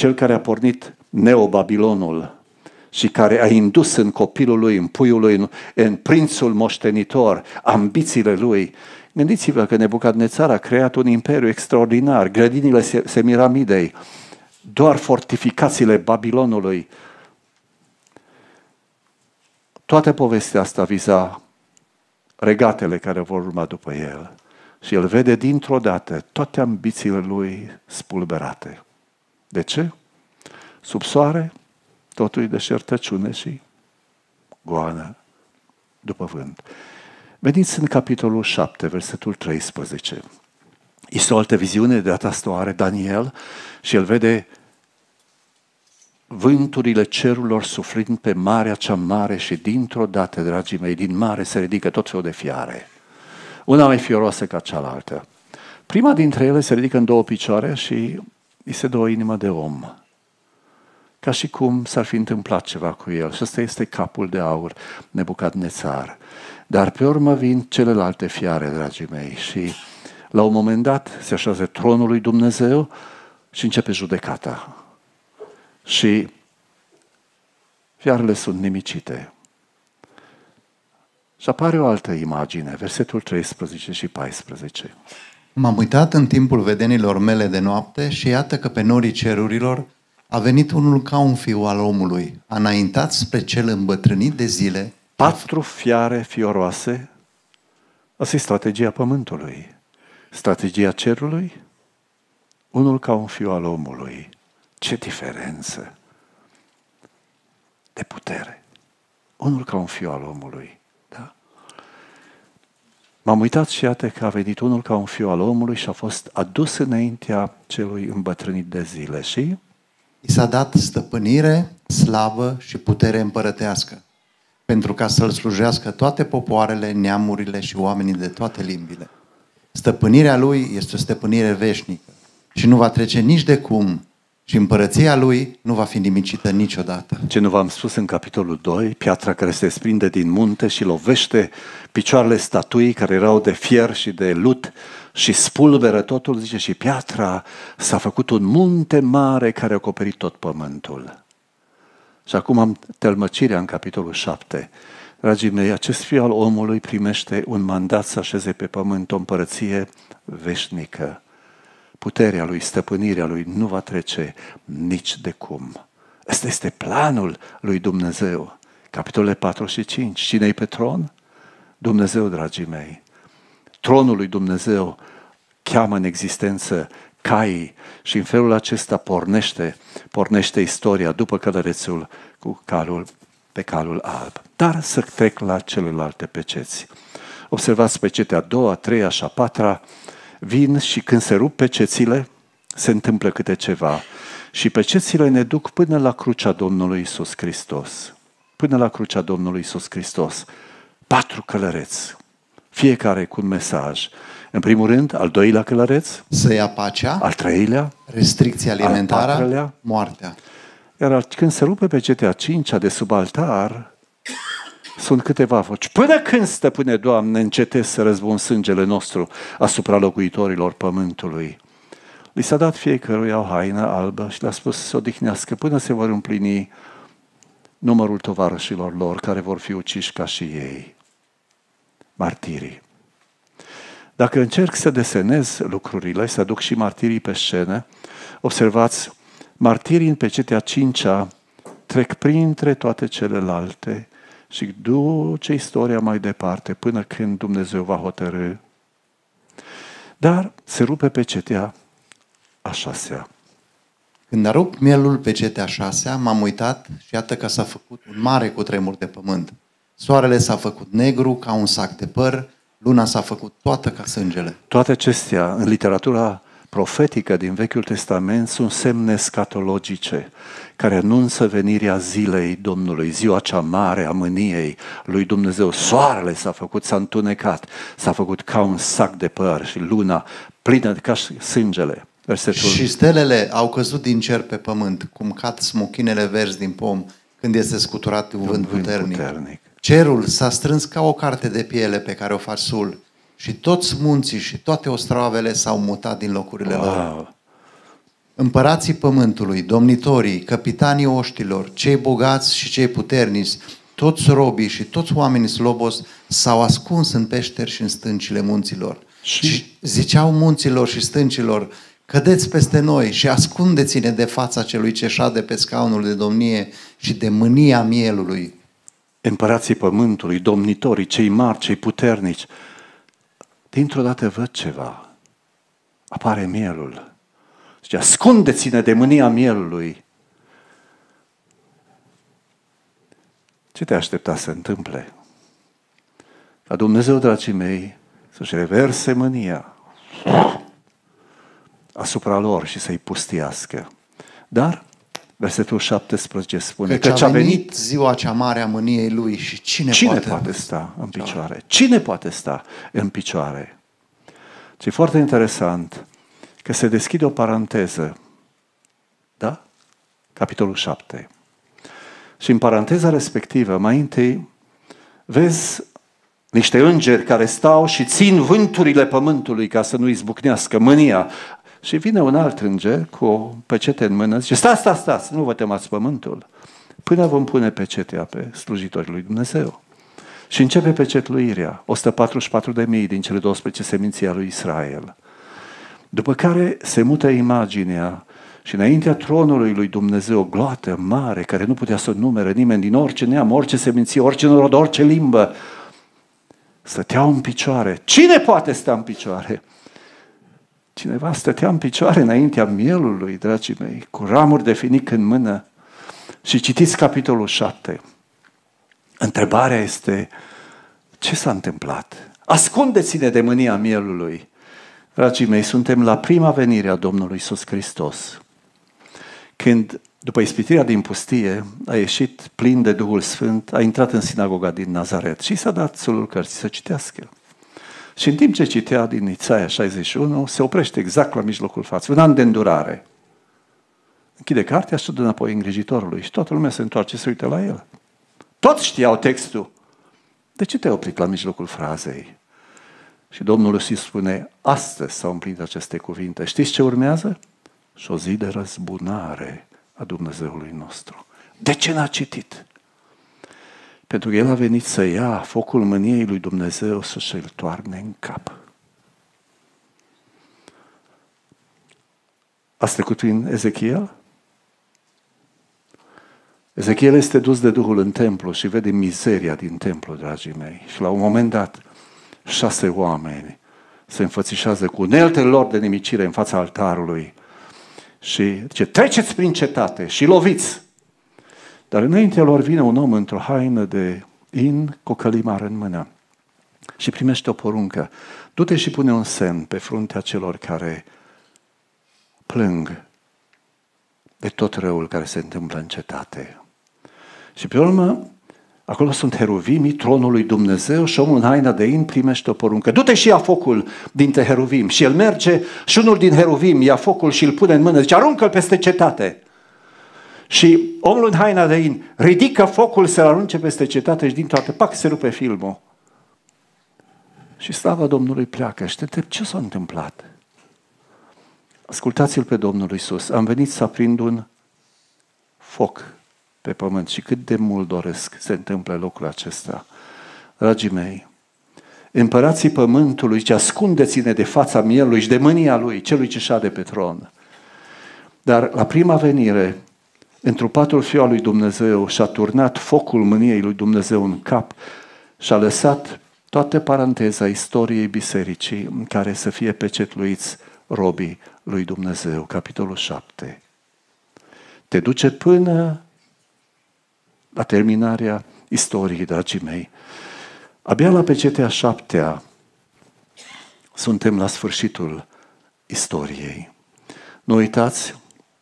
cel care a pornit Neobabilonul și care a indus în copilul lui, în puiul lui, în, în prințul moștenitor, ambițiile lui. Gândiți-vă că Nebucadnețar a creat un imperiu extraordinar, grădinile Semiramidei, doar fortificațiile Babilonului. Toată povestea asta viza regatele care vor urma după el. Și el vede dintr-o dată toate ambițiile lui spulberate. De ce? Sub soare, totul e deșertăciune și goană după vânt. Veniți în capitolul 7, versetul 13. Este o altă viziune, de data asta o are Daniel și el vede vânturile cerurilor suflind pe marea cea mare și dintr-o dată, dragii mei, din mare se ridică tot felul de fiare. Una mai fioroasă ca cealaltă. Prima dintre ele se ridică în două picioare și îi se dă o inimă de om. Ca și cum s-ar fi întâmplat ceva cu el. Și ăsta este capul de aur, nebucat nețar. Dar pe urmă vin celelalte fiare, dragii mei, și la un moment dat se așează tronul lui Dumnezeu și începe judecata. Și fiarele sunt nimicite. Și apare o altă imagine, versetul 13 și 14. M-am uitat în timpul vedenilor mele de noapte și iată că pe norii cerurilor a venit unul ca un fiu al omului, a înaintat spre cel îmbătrânit de zile. Patru fiare fioroase, asta e strategia pământului. Strategia cerului, unul ca un fiu al omului. Ce diferență de putere. Unul ca un fiu al omului. Da? M-am uitat și iată că a venit unul ca un fiu al omului și a fost adus înaintea celui îmbătrânit de zile. Și I s-a dat stăpânire, slavă și putere împărătească, pentru ca să-L slujească toate popoarele, neamurile și oamenii de toate limbile. Stăpânirea Lui este o stăpânire veșnică și nu va trece nici de cum și împărăția Lui nu va fi nimicită niciodată. ce nu v-am spus în capitolul 2, piatra care se desprinde din munte și lovește picioarele statuii care erau de fier și de lut și spulberă totul, zice, și piatra s-a făcut un munte mare care a acoperit tot pământul. Și acum am tălmăcirea în capitolul 7. Dragii mei, acest fiu al omului primește un mandat să așeze pe pământ o împărăție veșnică. Puterea lui, stăpânirea lui nu va trece nici de cum. Ăsta este planul lui Dumnezeu. Capitolele 4 și 5. Cine-i pe tron? Dumnezeu, dragii mei. Tronul lui Dumnezeu cheamă în existență caii și în felul acesta pornește, pornește istoria după călărețul cu calul pe calul alb. Dar să trec la celelalte peceți. Observați pecetea a doua, a treia și a patra, vin și când se rup pecețile, se întâmplă câte ceva. Și pecețile ne duc până la crucea Domnului Isus Hristos. Până la crucea Domnului Isus Hristos. Patru călăreți, fiecare cu un mesaj. În primul rând, al doilea călăreț, Să ia pacea, al treilea, restricția al alimentară, patrulea, moartea. iar când se rupe pe cetea cincea de sub altar, sunt câteva voci. Până când, stăpâne Doamne, încetezi să răzbun sângele nostru asupra locuitorilor pământului? Li s-a dat fiecăruia o haină albă și le-a spus să se odihnească până se vor împlini numărul tovarășilor lor care vor fi uciși ca și ei. Martirii. Dacă încerc să desenez lucrurile, să aduc și martirii pe scenă, observați, martirii în pecetea cincea trec printre toate celelalte și duce istoria mai departe până când Dumnezeu va hotărâ. Dar se rupe pecetea a șasea. Când a rupt mielul pe cetea șasea, m-am uitat și iată că s-a făcut un mare cutremur de pământ. Soarele s-a făcut negru ca un sac de păr, luna s-a făcut toată ca sângele. Toate acestea, în literatura profetică din Vechiul Testament, sunt semne scatologice care anunță venirea zilei Domnului, ziua cea mare a mâniei lui Dumnezeu. Soarele s-a făcut, s-a întunecat, s-a făcut ca un sac de păr și luna plină ca și sângele. Versetul Și stelele au căzut din cer pe pământ, cum cad smochinele verzi din pom când este scuturat un vânt vânt puternic. puternic. Cerul s-a strâns ca o carte de piele pe care o faci sul și toți munții și toate ostravele s-au mutat din locurile lor. Wow. Împărații pământului, domnitorii, capitanii oștilor, cei bogați și cei puternici, toți robii și toți oamenii slobos s-au ascuns în peșteri și în stâncile munților. Și- Și, și ziceau munților și stâncilor, cădeți peste noi și ascundeți-ne de fața celui ce șade pe scaunul de domnie și de mânia mielului. Împărații pământului, domnitorii, cei mari, cei puternici, dintr-o dată văd ceva. Apare mielul. Zice, ascundeți-ne de mânia mielului. Ce te aștepta să se întâmple? Ca Dumnezeu, dragii mei, să-și reverse mânia asupra lor și să-i pustiască. Dar, versetul 17 spune Căci că a venit ziua cea mare a mâniei lui și cine, Cine poate, poate sta în picioare? Cine poate sta în picioare? Și e foarte interesant că se deschide o paranteză. Da? Capitolul 7. Și în paranteza respectivă, mai întâi, vezi niște îngeri care stau și țin vânturile pământului ca să nu izbucnească mânia. Și vine un alt înger cu o pecete în mână, zice, stați, stați, stați, nu vă temați pământul, până vom pune pecetea pe slujitorii lui Dumnezeu. Și începe pecetluirea, 144 de mii din cele 12 seminții a lui Israel. După care se mută imaginea și înaintea tronului lui Dumnezeu, o gloată mare, care nu putea să numere nimeni din orice neam, orice seminție, orice norod, orice limbă, stăteau în picioare. Cine poate sta în picioare? Cineva stătea în picioare înaintea mielului, dragii mei, cu ramuri de finic în mână. Și citiți capitolul 7. Întrebarea este, ce s-a întâmplat? Ascundeți-ne de mânia mielului. Dragii mei, suntem la prima venire a Domnului Iisus Hristos. Când, după ispitirea din pustie, a ieșit plin de Duhul Sfânt, a intrat în sinagoga din Nazaret și s-a dat sulul cărții să citească. Și în timp ce citea din Isaia 61, se oprește exact la mijlocul faței, un an de îndurare. Închide cartea și dă înapoi îngrijitorului și toată lumea se întoarce să uite la el. Toți știau textul. De ce te-ai oprit la mijlocul frazei? Și Domnul îi spune, astăzi s-au împlinit aceste cuvinte. Știți ce urmează? Și o zi de răzbunare a Dumnezeului nostru. De ce n-a citit? Pentru că El a venit să ia focul mâniei lui Dumnezeu să și-l toarne în cap. Ați trecut prin Ezechiel? Ezechiel este dus de Duhul în templu și vede mizeria din templu, dragii mei. Și la un moment dat, șase oameni se înfățișează cu uneltele lor de nimicire în fața altarului și zice, treceți prin cetate și loviți. Dar înaintea lor vine un om într-o haină de in cu o călimară în mână și primește o poruncă. Du-te și pune un semn pe fruntea celor care plâng de tot răul care se întâmplă în cetate. Și pe urmă, acolo sunt heruvimii tronului Dumnezeu și omul în haina de in primește o poruncă. Du-te și ia focul dintre heruvim. Și el merge și unul din heruvim ia focul și îl pune în mână. Zice, aruncă-l peste cetate. Și omul în haina de in ridică focul să-l arunce peste cetate și din toate, pac, se rupe filmul. Și slava Domnului pleacă și te întreb, ce s-a întâmplat? Ascultați-l pe Domnul Isus. Am venit să aprind un foc pe pământ și cât de mult doresc se întâmple lucrul acesta. Dragii mei, împărații pământului, ce ascundeți-ne de fața mielului și de mânia lui, celui ce șade pe tron. Dar la prima venire, întrupatul Fiul al lui Dumnezeu și-a turnat focul mâniei lui Dumnezeu în cap și a lăsat toată paranteza istoriei bisericii în care să fie pecetluiți robii lui Dumnezeu. Capitolul 7. Te duce până la terminarea istoriei, dragii mei. Abia la pecetea șaptea suntem la sfârșitul istoriei. Nu uitați,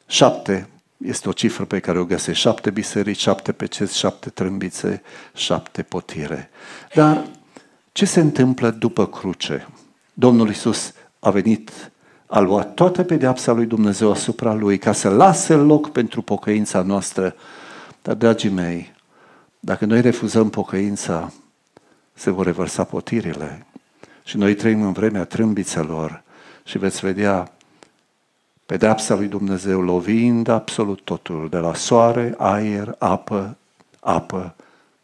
șapte este o cifră pe care o găsești. Șapte biserici, șapte peceți, șapte trâmbițe, șapte potire. Dar ce se întâmplă după cruce? Domnul Isus a venit, a luat toată pedeapsa lui Dumnezeu asupra lui ca să lase loc pentru pocăința noastră dar, dragii mei, dacă noi refuzăm pocăința, se vor revărsa potirile. Și noi trăim în vremea trâmbițelor și veți vedea pedepsa lui Dumnezeu lovind absolut totul, de la soare, aer, apă, apă,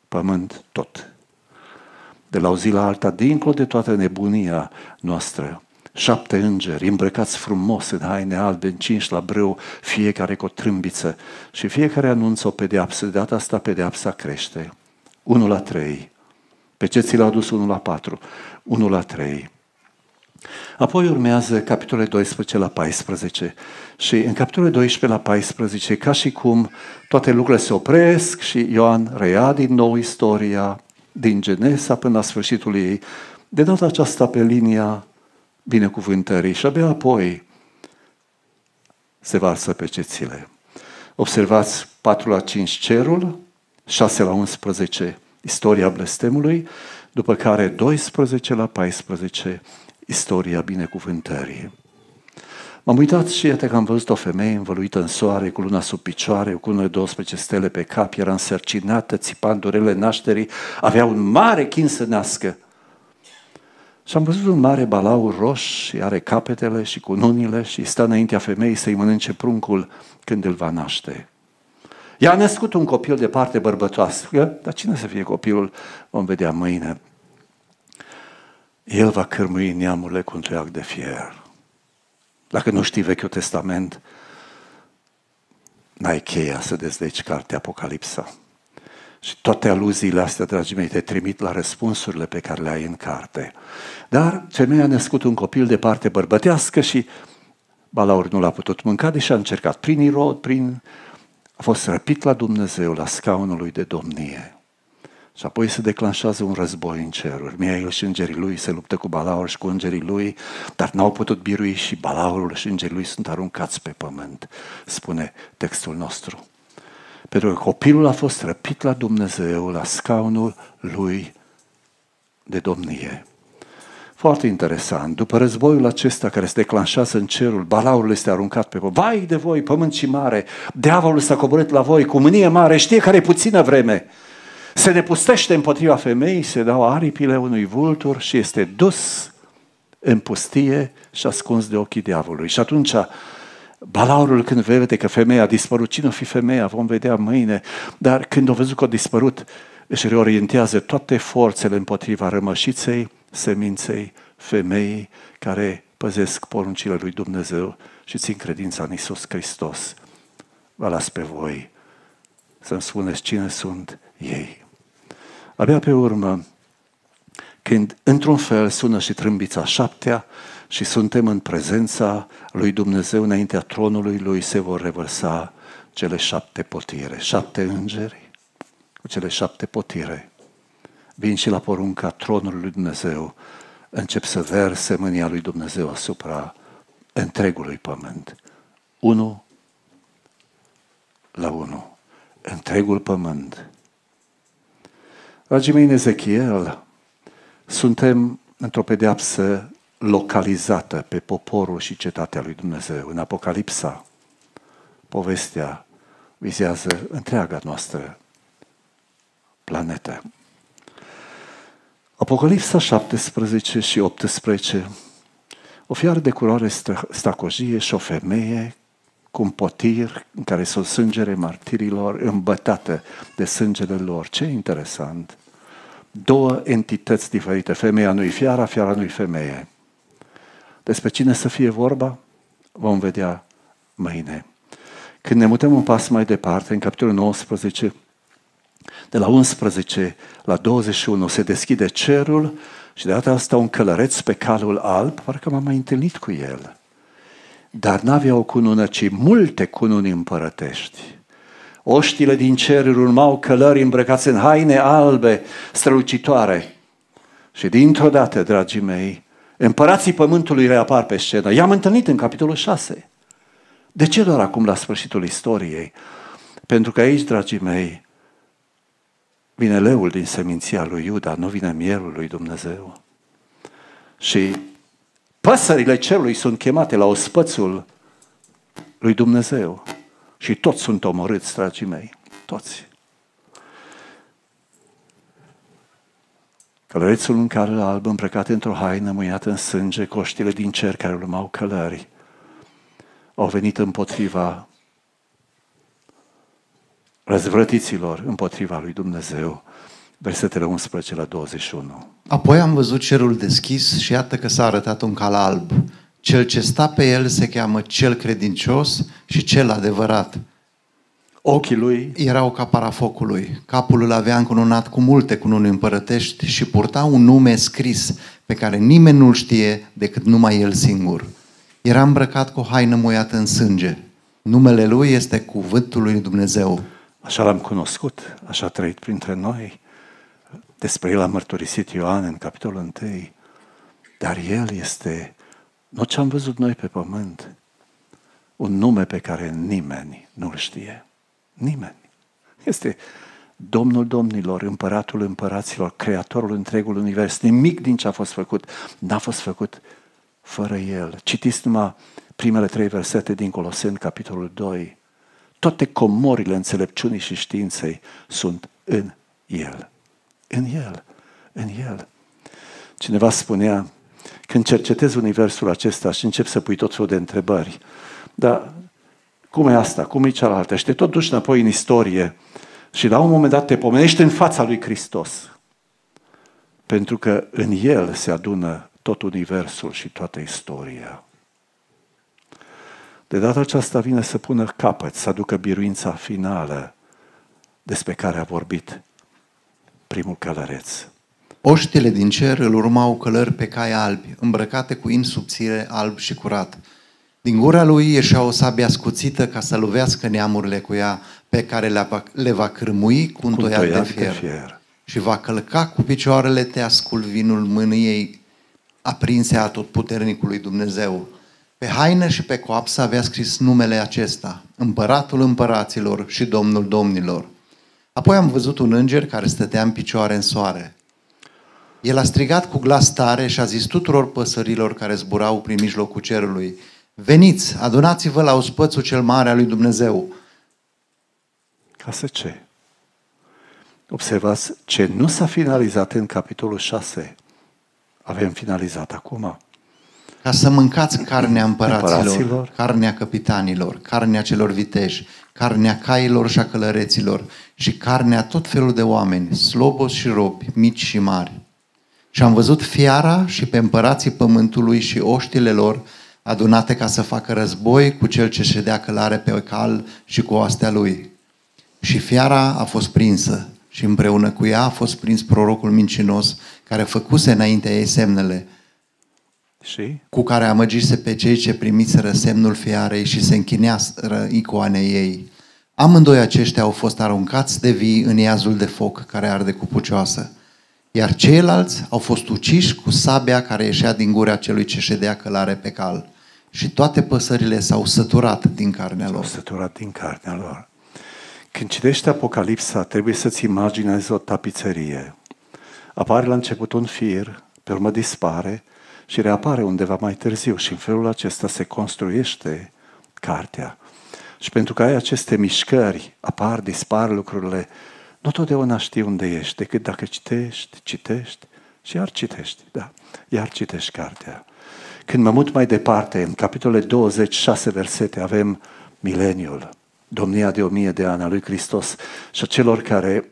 pământ, tot. De la o zi la alta, dincolo de toată nebunia noastră, șapte îngeri îmbrăcați frumos în haine albe, încinși la brâu, fiecare cu o trâmbiță și fiecare anunță o pedeapsă, de data asta pedeapsa crește. 1 la 3. Pe ce ți l-a adus 1 la 4? 1 la 3. Apoi urmează capitolele 12 la 14 și în capitolele 12 la 14, ca și cum toate lucrurile se opresc și Ioan reia din nou istoria din Genesa până la sfârșitul ei, de data aceasta pe linia binecuvântării și abia apoi se varsă pe cețile. Observați 4 la 5 cerul, 6 la 11 istoria blestemului, după care 12 la 14 istoria binecuvântării. M-am uitat și iată că am văzut o femeie învăluită în soare, cu luna sub picioare, cu unele 12 stele pe cap, era însărcinată, țipând durele nașterii, avea un mare chin să nască. Și am văzut un mare balaur roș și are capetele și cununile și stă înaintea femeii să-i mănânce pruncul când îl va naște. I-a născut un copil de parte bărbătoasă, dar cine să fie copilul vom vedea mâine. El va cârmui neamurile cu un de fier. Dacă nu știi Vechiul Testament, n-ai cheia să dezlegi cartea Apocalipsa. Și toate aluziile astea, dragii mei, te trimit la răspunsurile pe care le ai în carte. Dar femeia a născut un copil de parte bărbătească și Balaur nu l-a putut mânca, deși a încercat prin irod, prin... a fost răpit la Dumnezeu, la scaunul lui de domnie. Și apoi se declanșează un război în ceruri. Miail și îngerii lui se luptă cu Balaur și cu îngerii lui, dar n-au putut birui și Balaurul și îngerii lui sunt aruncați pe pământ, spune textul nostru. Pentru că copilul a fost răpit la Dumnezeu, la scaunul lui de domnie. Foarte interesant. După războiul acesta care se declanșează în cerul, balaurul este aruncat pe pământ. Vai de voi, pământ și mare! Diavolul s-a coborât la voi cu mânie mare, știe care e puțină vreme. Se nepustește împotriva femeii, se dau aripile unui vultur și este dus în pustie și ascuns de ochii diavolului. Și atunci Balaurul când vede că femeia a dispărut, cine o fi femeia, vom vedea mâine, dar când a văzut că a dispărut, își reorientează toate forțele împotriva rămășiței, seminței, femeii care păzesc poruncile lui Dumnezeu și țin credința în Isus Hristos. Vă las pe voi să-mi spuneți cine sunt ei. Abia pe urmă, când într-un fel sună și trâmbița șaptea și suntem în prezența lui Dumnezeu înaintea tronului lui, se vor revărsa cele șapte potire, șapte îngeri cu cele șapte potire. Vin și la porunca tronului lui Dumnezeu, încep să verse mânia lui Dumnezeu asupra întregului pământ. Unu la unu. Întregul pământ. Dragii mei, în Ezechiel, suntem într-o pedeapsă localizată pe poporul și cetatea lui Dumnezeu. În Apocalipsa, povestea vizează întreaga noastră planetă. Apocalipsa 17 și 18 o fiară de culoare stacojie și o femeie cu un potir în care sunt sângere martirilor îmbătată de sângele lor. Ce interesant! Două entități diferite. Femeia nu-i fiara, fiara nu-i femeie. Despre cine să fie vorba? Vom vedea mâine. Când ne mutăm un pas mai departe, în capitolul 19, de la 11 la 21 se deschide cerul și de data asta un călăreț pe calul alb, parcă m-am mai întâlnit cu el. Dar n-avea o cunună, ci multe cununi împărătești. Oștile din ceruri urmau călări îmbrăcați în haine albe, strălucitoare. Și dintr-o dată, dragii mei, împărații pământului reapar pe scenă. I-am întâlnit în capitolul 6. De ce doar acum la sfârșitul istoriei? Pentru că aici, dragii mei, Vine leul din seminția lui Iuda, nu vine mielul lui Dumnezeu. Și păsările cerului sunt chemate la ospățul lui Dumnezeu. Și toți sunt omorâți, dragii mei. Toți. Călărețul în care alb, îmbrăcat într-o haină mâiată în sânge, coștile din cer care urmau călări, au venit împotriva răzvrătiților împotriva lui Dumnezeu. Versetele 11 la 21. Apoi am văzut cerul deschis și iată că s-a arătat un cal alb. Cel ce sta pe el se cheamă cel credincios și cel adevărat. Ochii lui erau ca parafocului. Capul îl avea încununat cu multe cununi împărătești și purta un nume scris pe care nimeni nu-l știe decât numai el singur. Era îmbrăcat cu o haină muiată în sânge. Numele lui este Cuvântul lui Dumnezeu. Așa l-am cunoscut, așa a trăit printre noi. Despre el a mărturisit Ioan în capitolul 1. Dar el este, nu ce am văzut noi pe pământ, un nume pe care nimeni nu-l știe. Nimeni. Este Domnul domnilor, împăratul împăraților, creatorul întregul univers. Nimic din ce a fost făcut n-a fost făcut fără el. Citiți numai primele trei versete din Coloseni, capitolul 2. Toate comorile înțelepciunii și științei sunt în El. În El. În El. Cineva spunea, când cercetezi universul acesta și începi să pui tot felul de întrebări, dar cum e asta, cum e cealaltă. Și te tot duci înapoi în istorie și la un moment dat te pomenești în fața lui Hristos. Pentru că în El se adună tot universul și toată istoria. De data aceasta vine să pună capăt, să aducă biruința finală despre care a vorbit primul călăreț. Oștile din cer îl urmau călări pe cai albi, îmbrăcate cu in subțire alb și curat. Din gura lui ieșea o sabie ascuțită ca să lovească neamurile cu ea, pe care le va, le va cârmui cu un toiac de fier. de fier. Și va călca cu picioarele teascul vinul mâniei aprinse a puternicului Dumnezeu. Pe haină și pe coapsă avea scris numele acesta, Împăratul împăraților și Domnul domnilor. Apoi am văzut un înger care stătea în picioare în soare. El a strigat cu glas tare și a zis tuturor păsărilor care zburau prin mijlocul cerului, Veniți, adunați-vă la ospățul cel mare al lui Dumnezeu. Ca să ce? Observați ce nu s-a finalizat în capitolul 6. Avem finalizat acum. Ca să mâncați carnea împăraților, împăraților, carnea capitanilor, carnea celor viteji, carnea cailor și a călăreților și carnea tot felul de oameni, slobos și robi, mici și mari. Și am văzut fiara și pe împărații pământului și oștile lor adunate ca să facă război cu cel ce ședea călare pe cal și cu oastea lui. Și fiara a fost prinsă și împreună cu ea a fost prins prorocul mincinos care făcuse înaintea ei semnele și? cu care amăgise pe cei ce primiseră semnul fiarei și se închineaseră icoanei ei. Amândoi aceștia au fost aruncați de vii în iazul de foc care arde cu pucioasă. Iar ceilalți au fost uciși cu sabia care ieșea din gura celui ce ședea călare pe cal. Și toate păsările s-au săturat din carnea lor. S-au săturat din carnea lor. Când citești Apocalipsa, trebuie să-ți imaginezi o tapiserie. Apare la început un fir, pe urmă dispare și reapare undeva mai târziu și în felul acesta se construiește cartea. Și pentru că ai aceste mișcări, apar, dispar lucrurile, nu totdeauna știi unde ești, decât dacă citești, citești și iar citești, da, iar citești cartea. Când mă mut mai departe, în capitolele 26 versete, avem mileniul, domnia de o mie de ani a lui Hristos și a celor care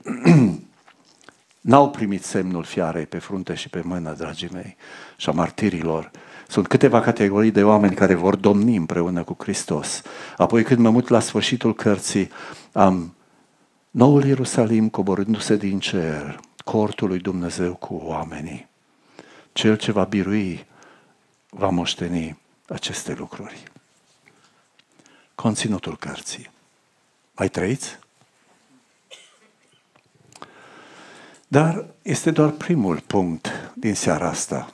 n-au primit semnul fiarei pe frunte și pe mână, dragii mei, și a martirilor. Sunt câteva categorii de oameni care vor domni împreună cu Hristos. Apoi când mă mut la sfârșitul cărții, am noul Ierusalim coborându-se din cer, cortul lui Dumnezeu cu oamenii. Cel ce va birui va moșteni aceste lucruri. Conținutul cărții. Mai trăiți? Dar este doar primul punct din seara asta.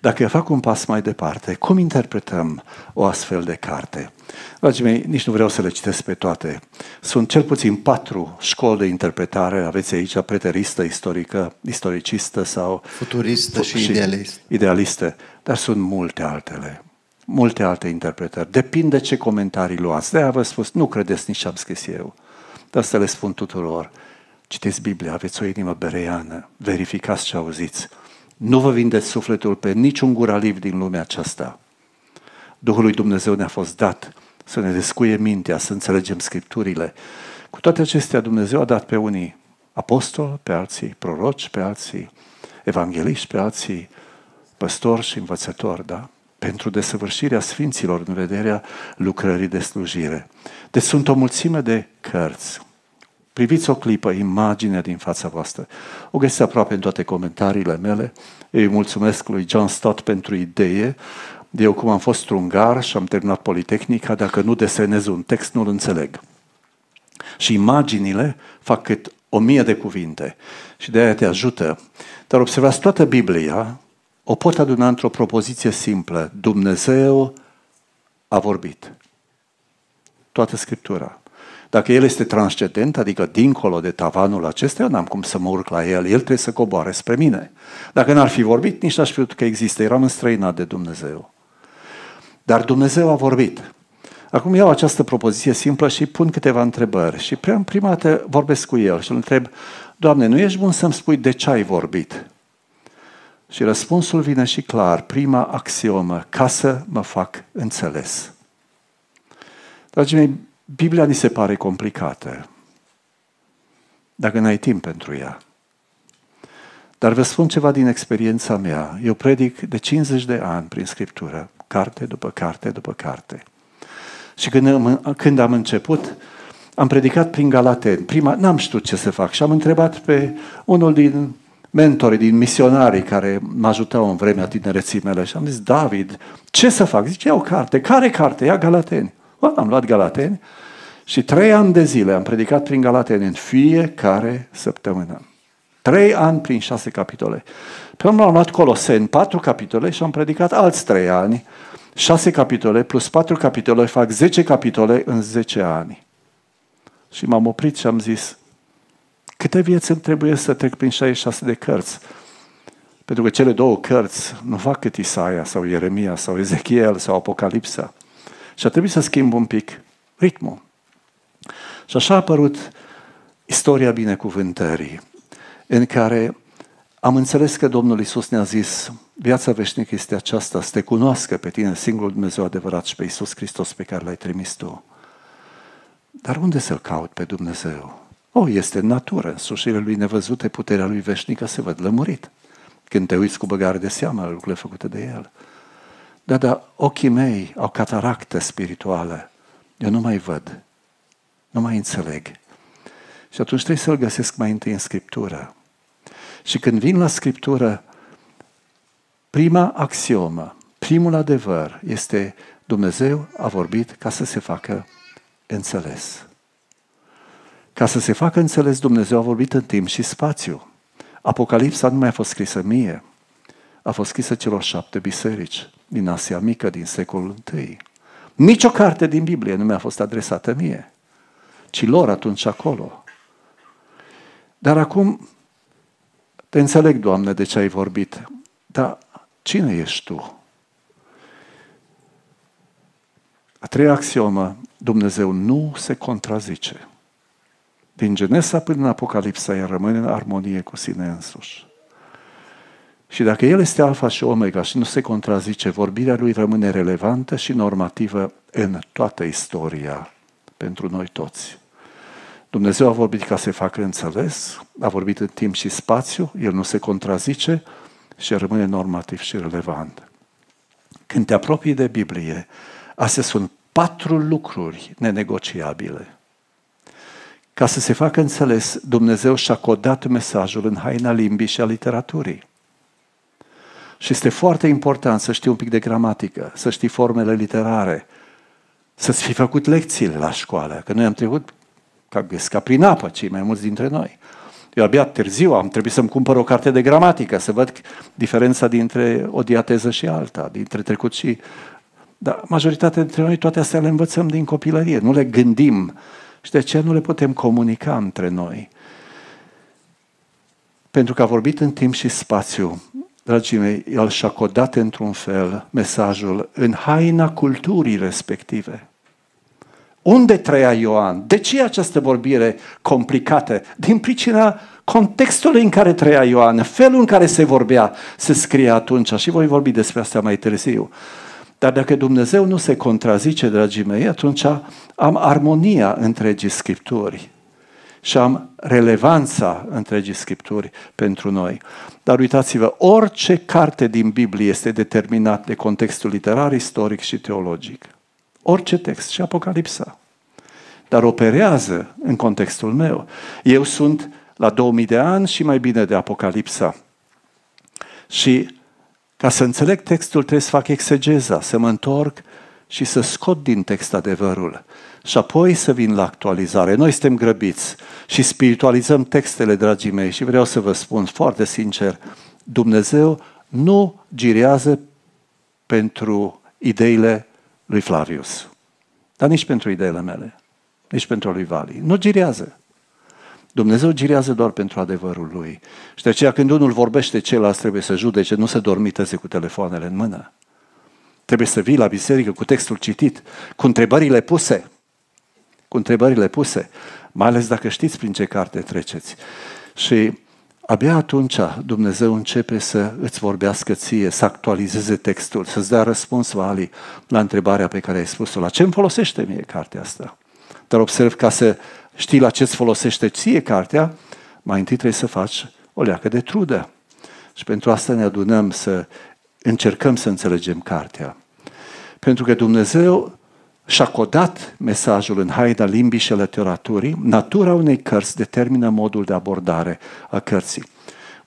Dacă fac un pas mai departe, cum interpretăm o astfel de carte? Dragii mei, nici nu vreau să le citesc pe toate. Sunt cel puțin patru școli de interpretare. Aveți aici preteristă, istorică, istoricistă sau... Futuristă și, și idealistă. Idealiste. Dar sunt multe altele. Multe alte interpretări. Depinde ce comentarii luați. De-aia vă spus, nu credeți nici ce am scris eu. Dar să le spun tuturor. Citiți Biblia, aveți o inimă bereiană, verificați ce auziți. Nu vă vindeți sufletul pe niciun guraliv din lumea aceasta. Duhul lui Dumnezeu ne-a fost dat să ne descuie mintea, să înțelegem Scripturile. Cu toate acestea, Dumnezeu a dat pe unii apostoli, pe alții proroci, pe alții evangeliști, pe alții păstori și învățători, da? Pentru desăvârșirea sfinților în vederea lucrării de slujire. Deci sunt o mulțime de cărți, Priviți o clipă imaginea din fața voastră. O găsiți aproape în toate comentariile mele. Eu îi mulțumesc lui John Stott pentru idee. Eu, cum am fost trungar și am terminat Politehnica, dacă nu desenez un text, nu-l înțeleg. Și imaginile fac cât o mie de cuvinte. Și de aia te ajută. Dar observați, toată Biblia o pot aduna într-o propoziție simplă. Dumnezeu a vorbit. Toată Scriptura. Dacă el este transcendent, adică dincolo de tavanul acesta, eu n-am cum să mă urc la el, el trebuie să coboare spre mine. Dacă n-ar fi vorbit, nici n-aș fi că există, eram înstrăinat de Dumnezeu. Dar Dumnezeu a vorbit. Acum iau această propoziție simplă și pun câteva întrebări. Și prima dată vorbesc cu el și îl întreb, Doamne, nu ești bun să-mi spui de ce ai vorbit? Și răspunsul vine și clar, prima axiomă, ca să mă fac înțeles. Dragii mei, Biblia ni se pare complicată dacă n-ai timp pentru ea. Dar vă spun ceva din experiența mea. Eu predic de 50 de ani prin Scriptură, carte după carte după carte. Și când am, când am început, am predicat prin Galateni. Prima, n-am știut ce să fac și am întrebat pe unul din mentorii, din misionarii care mă ajutau în vremea tinereții mele și am zis, David, ce să fac? Zice, ia o carte. Care carte? Ia Galateni. Bă, am luat Galateni și trei ani de zile am predicat prin Galateni în fiecare săptămână. Trei ani prin șase capitole. Pe urmă am luat Coloseni, patru capitole și am predicat alți trei ani, șase capitole plus patru capitole, fac zece capitole în zece ani. Și m-am oprit și am zis, câte vieți îmi trebuie să trec prin 66 de cărți? Pentru că cele două cărți nu fac cât Isaia sau Ieremia sau Ezechiel sau Apocalipsa. Și a trebuit să schimb un pic ritmul. Și așa a apărut istoria binecuvântării, în care am înțeles că Domnul Isus ne-a zis, viața veșnică este aceasta, să te cunoască pe tine, singurul Dumnezeu adevărat și pe Isus Hristos pe care l-ai trimis tu. Dar unde să-L caut pe Dumnezeu? O, este în natură, în sușile Lui nevăzute, puterea Lui veșnică se văd lămurit. Când te uiți cu băgare de seamă la lucrurile făcute de El. Da, dar ochii mei au cataractă spirituală. Eu nu mai văd. Nu mai înțeleg. Și atunci trebuie să-L găsesc mai întâi în Scriptură. Și când vin la Scriptură, prima axiomă, primul adevăr este Dumnezeu a vorbit ca să se facă înțeles. Ca să se facă înțeles, Dumnezeu a vorbit în timp și spațiu. Apocalipsa nu mai a fost scrisă mie, a fost scrisă celor șapte biserici din Asia Mică, din secolul I. Nici o carte din Biblie nu mi-a fost adresată mie, ci lor atunci acolo. Dar acum te înțeleg, Doamne, de ce ai vorbit, dar cine ești Tu? A treia axiomă, Dumnezeu nu se contrazice. Din Genesa până în Apocalipsa, el rămâne în armonie cu sine însuși. Și dacă El este alfa și omega și nu se contrazice, vorbirea Lui rămâne relevantă și normativă în toată istoria pentru noi toți. Dumnezeu a vorbit ca să facă înțeles, a vorbit în timp și spațiu, El nu se contrazice și rămâne normativ și relevant. Când te apropii de Biblie, astea sunt patru lucruri nenegociabile. Ca să se facă înțeles, Dumnezeu și-a codat mesajul în haina limbii și a literaturii. Și este foarte important să știi un pic de gramatică, să știi formele literare, să-ți fi făcut lecțiile la școală, că noi am trecut ca găsca prin apă, cei mai mulți dintre noi. Eu abia târziu am trebuit să-mi cumpăr o carte de gramatică, să văd diferența dintre o diateză și alta, dintre trecut și... Dar majoritatea dintre noi toate astea le învățăm din copilărie, nu le gândim și de ce nu le putem comunica între noi. Pentru că a vorbit în timp și spațiu, dragii mei, el și-a codat într-un fel mesajul în haina culturii respective. Unde trăia Ioan? De ce această vorbire complicată? Din pricina contextului în care trăia Ioan, felul în care se vorbea, se scrie atunci și voi vorbi despre asta mai târziu. Dar dacă Dumnezeu nu se contrazice, dragii mei, atunci am armonia întregii Scripturi și am relevanța întregii Scripturi pentru noi. Dar uitați-vă, orice carte din Biblie este determinat de contextul literar, istoric și teologic. Orice text, și Apocalipsa. Dar operează în contextul meu. Eu sunt la 2000 de ani și mai bine de Apocalipsa. Și ca să înțeleg textul trebuie să fac exegeza, să mă întorc și să scot din text adevărul. Și apoi să vin la actualizare. Noi suntem grăbiți și spiritualizăm textele, dragii mei, și vreau să vă spun foarte sincer, Dumnezeu nu girează pentru ideile lui Flavius, dar nici pentru ideile mele, nici pentru lui Vali. Nu girează. Dumnezeu girează doar pentru adevărul lui. Și de aceea când unul vorbește, celălalt trebuie să judece, nu să dormiteze cu telefoanele în mână. Trebuie să vii la biserică cu textul citit, cu întrebările puse. Cu întrebările puse. Mai ales dacă știți prin ce carte treceți. Și abia atunci Dumnezeu începe să îți vorbească ție, să actualizeze textul, să-ți dea răspuns, Vali, la întrebarea pe care ai spus-o. La ce îmi folosește mie cartea asta? Dar observ ca să știi la ce îți folosește ție cartea, mai întâi trebuie să faci o leacă de trudă. Și pentru asta ne adunăm să încercăm să înțelegem cartea. Pentru că Dumnezeu și-a codat mesajul în haina limbii și literaturii, natura unei cărți determină modul de abordare a cărții.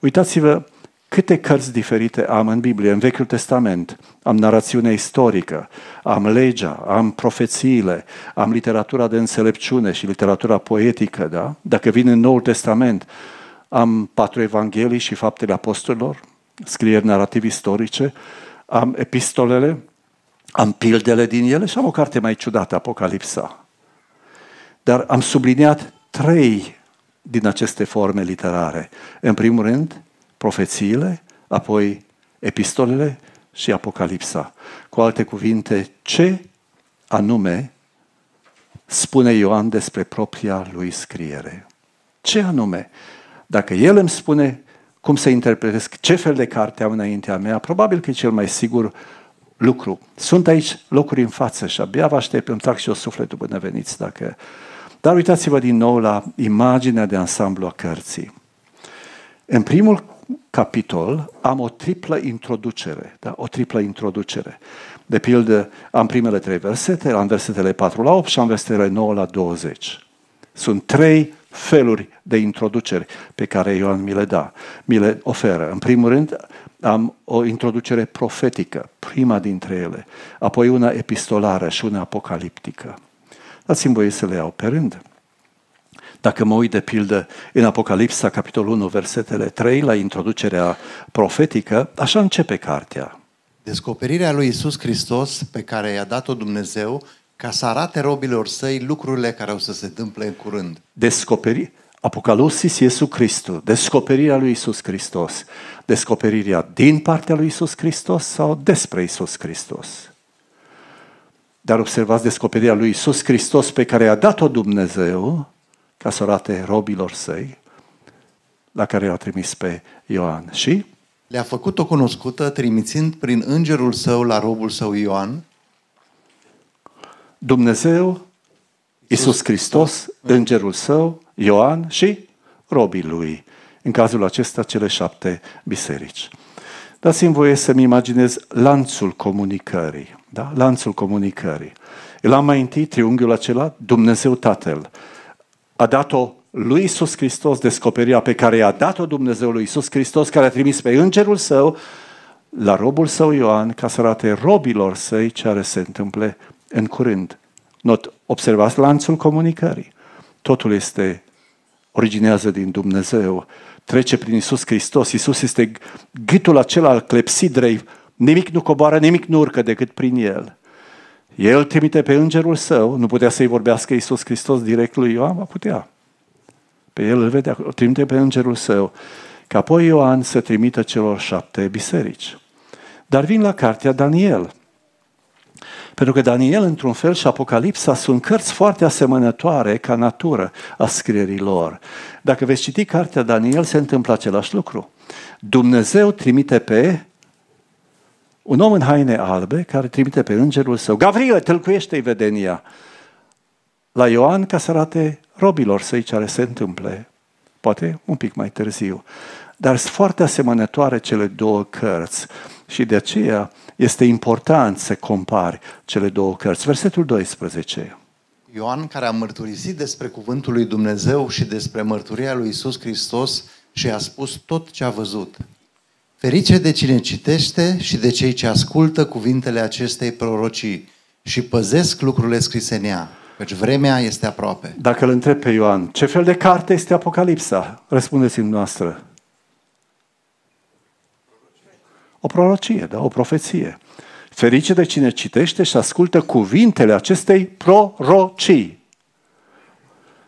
Uitați-vă câte cărți diferite am în Biblie, în Vechiul Testament. Am narațiune istorică, am legea, am profețiile, am literatura de înțelepciune și literatura poetică, da? Dacă vin în Noul Testament, am patru evanghelii și faptele apostolilor, scrieri narrativ istorice, am epistolele, am pildele din ele și am o carte mai ciudată, Apocalipsa. Dar am subliniat trei din aceste forme literare. În primul rând, profețiile, apoi epistolele și Apocalipsa. Cu alte cuvinte, ce anume spune Ioan despre propria lui scriere? Ce anume? Dacă el îmi spune cum să interpretez, ce fel de carte am înaintea mea, probabil că e cel mai sigur lucru. Sunt aici locuri în față și abia vă aștept, îmi trag și eu sufletul până veniți. Dacă... Dar uitați-vă din nou la imaginea de ansamblu a cărții. În primul capitol am o triplă introducere, da? o triplă introducere. De pildă, am primele trei versete, am versetele 4 la 8 și am versetele 9 la 20. Sunt trei feluri de introduceri pe care Ioan mi le da, mi le oferă. În primul rând, am o introducere profetică, prima dintre ele, apoi una epistolară și una apocaliptică. Dați-mi voie să le iau pe rând. Dacă mă uit de pildă în Apocalipsa, capitolul 1, versetele 3, la introducerea profetică, așa începe cartea. Descoperirea lui Isus Hristos pe care i-a dat-o Dumnezeu ca să arate robilor săi lucrurile care o să se întâmple în curând. Descoperi Apocalipsis Iesu Hristos, descoperirea lui Isus Hristos, descoperirea din partea lui Isus Hristos sau despre Isus Hristos. Dar observați descoperirea lui Isus Hristos pe care a dat-o Dumnezeu ca să arate robilor săi, la care a trimis pe Ioan. Și? Le-a făcut-o cunoscută trimițând prin îngerul său la robul său Ioan. Dumnezeu, Isus Hristos, îngerul său, Ioan și robii lui. În cazul acesta, cele șapte biserici. Dați-mi voie să-mi imaginez lanțul comunicării. Da? Lanțul comunicării. El am mai întâi triunghiul acela, Dumnezeu Tatăl. A dat-o lui Isus Hristos descoperirea pe care i-a dat-o Dumnezeu lui Isus Hristos, care a trimis pe îngerul său la robul său Ioan ca să arate robilor săi ce are se întâmple în curând. Not, observați lanțul comunicării. Totul este, originează din Dumnezeu, trece prin Isus Hristos. Isus este gâtul acela al clepsidrei, nimic nu coboară, nimic nu urcă decât prin El. El trimite pe îngerul său, nu putea să-i vorbească Isus Hristos direct lui Ioan, va putea. Pe el îl vede, trimite pe îngerul său, ca apoi Ioan să trimită celor șapte biserici. Dar vin la cartea Daniel. Pentru că Daniel, într-un fel, și Apocalipsa sunt cărți foarte asemănătoare ca natură a scrierii lor. Dacă veți citi cartea Daniel, se întâmplă același lucru. Dumnezeu trimite pe un om în haine albe care trimite pe îngerul său. Gavril, tâlcuiește-i vedenia la Ioan ca să arate robilor săi ce are se întâmple. Poate un pic mai târziu. Dar sunt foarte asemănătoare cele două cărți și de aceea este important să compari cele două cărți. Versetul 12. Ioan, care a mărturisit despre cuvântul lui Dumnezeu și despre mărturia lui Isus Hristos și a spus tot ce a văzut. Ferice de cine citește și de cei ce ascultă cuvintele acestei prorocii și păzesc lucrurile scrise în ea, căci vremea este aproape. Dacă îl întreb pe Ioan, ce fel de carte este Apocalipsa? Răspundeți-mi noastră. O prorocie, da? O profeție. Ferice de cine citește și ascultă cuvintele acestei prorocii.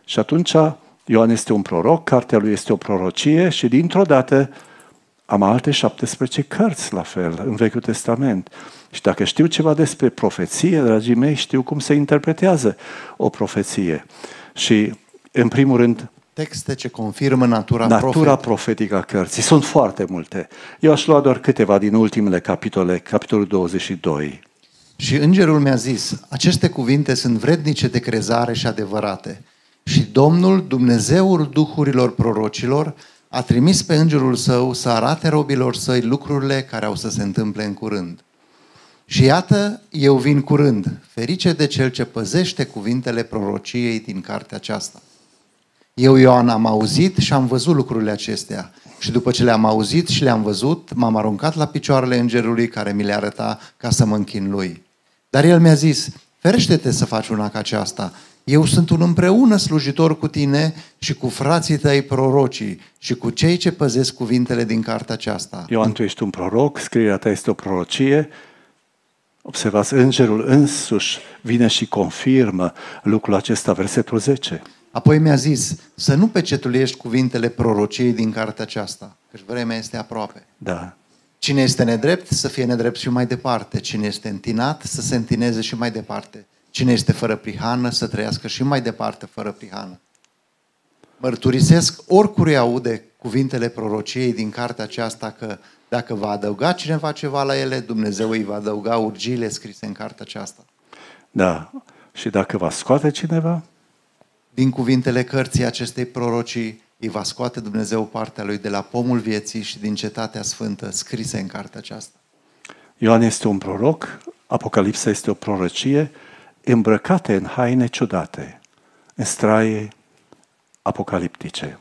Și atunci Ioan este un proroc, cartea lui este o prorocie și dintr-o dată am alte 17 cărți la fel în Vechiul Testament. Și dacă știu ceva despre profeție, dragii mei, știu cum se interpretează o profeție. Și, în primul rând, texte ce confirmă natura, natura profetică. profetică a cărții. Sunt foarte multe. Eu aș lua doar câteva din ultimele capitole, capitolul 22. Și îngerul mi-a zis, aceste cuvinte sunt vrednice de crezare și adevărate. Și Domnul, Dumnezeul duhurilor prorocilor, a trimis pe îngerul său să arate robilor săi lucrurile care au să se întâmple în curând. Și iată, eu vin curând, ferice de cel ce păzește cuvintele prorociei din cartea aceasta. Eu, Ioan, am auzit și am văzut lucrurile acestea. Și după ce le-am auzit și le-am văzut, m-am aruncat la picioarele îngerului care mi le arăta ca să mă închin lui. Dar el mi-a zis, ferește-te să faci una ca aceasta. Eu sunt un împreună slujitor cu tine și cu frații tăi prorocii și cu cei ce păzesc cuvintele din cartea aceasta. Ioan, tu ești un proroc, scrierea ta este o prorocie. Observați, îngerul însuși vine și confirmă lucrul acesta, versetul 10. Apoi mi-a zis să nu pecetuiești cuvintele prorociei din cartea aceasta, căci vremea este aproape. Da. Cine este nedrept, să fie nedrept și mai departe. Cine este întinat, să se întineze și mai departe. Cine este fără prihană, să trăiască și mai departe fără prihană. Mărturisesc oricui aude cuvintele prorociei din cartea aceasta că dacă va adăuga cineva ceva la ele, Dumnezeu îi va adăuga urgiile scrise în cartea aceasta. Da. Și dacă va scoate cineva, Din cuvintele cărții acestei prorocii, îi va scoate Dumnezeu partea lui de la pomul vieții și din cetatea sfântă scrise în cartea aceasta. Ioan este un proroc, Apocalipsa este o prorocie, îmbrăcate în haine ciudate, în straie apocaliptice.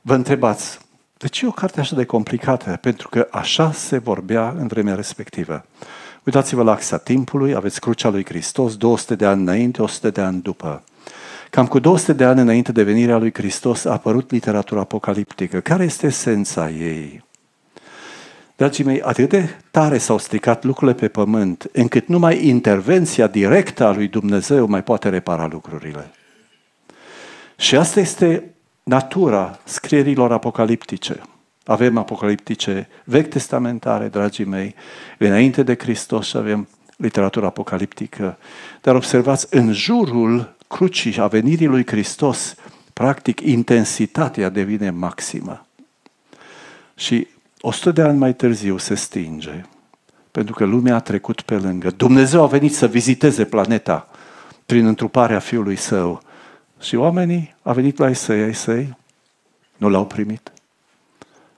Vă întrebați, de ce e o carte așa de complicată? Pentru că așa se vorbea în vremea respectivă. Uitați-vă la axa timpului, aveți crucea lui Hristos, 200 de ani înainte, 100 de ani după. Cam cu 200 de ani înainte de venirea lui Hristos a apărut literatura apocaliptică. Care este esența ei? Dragii mei, atât de tare s-au stricat lucrurile pe pământ, încât numai intervenția directă a lui Dumnezeu mai poate repara lucrurile. Și asta este natura scrierilor apocaliptice. Avem apocaliptice vechi testamentare, dragii mei, înainte de Hristos și avem literatura apocaliptică. Dar observați, în jurul crucii a venirii lui Hristos, practic intensitatea devine maximă. Și 100 de ani mai târziu se stinge, pentru că lumea a trecut pe lângă. Dumnezeu a venit să viziteze planeta prin întruparea Fiului Său. Și oamenii au venit la Isai, ai săi, nu l-au primit.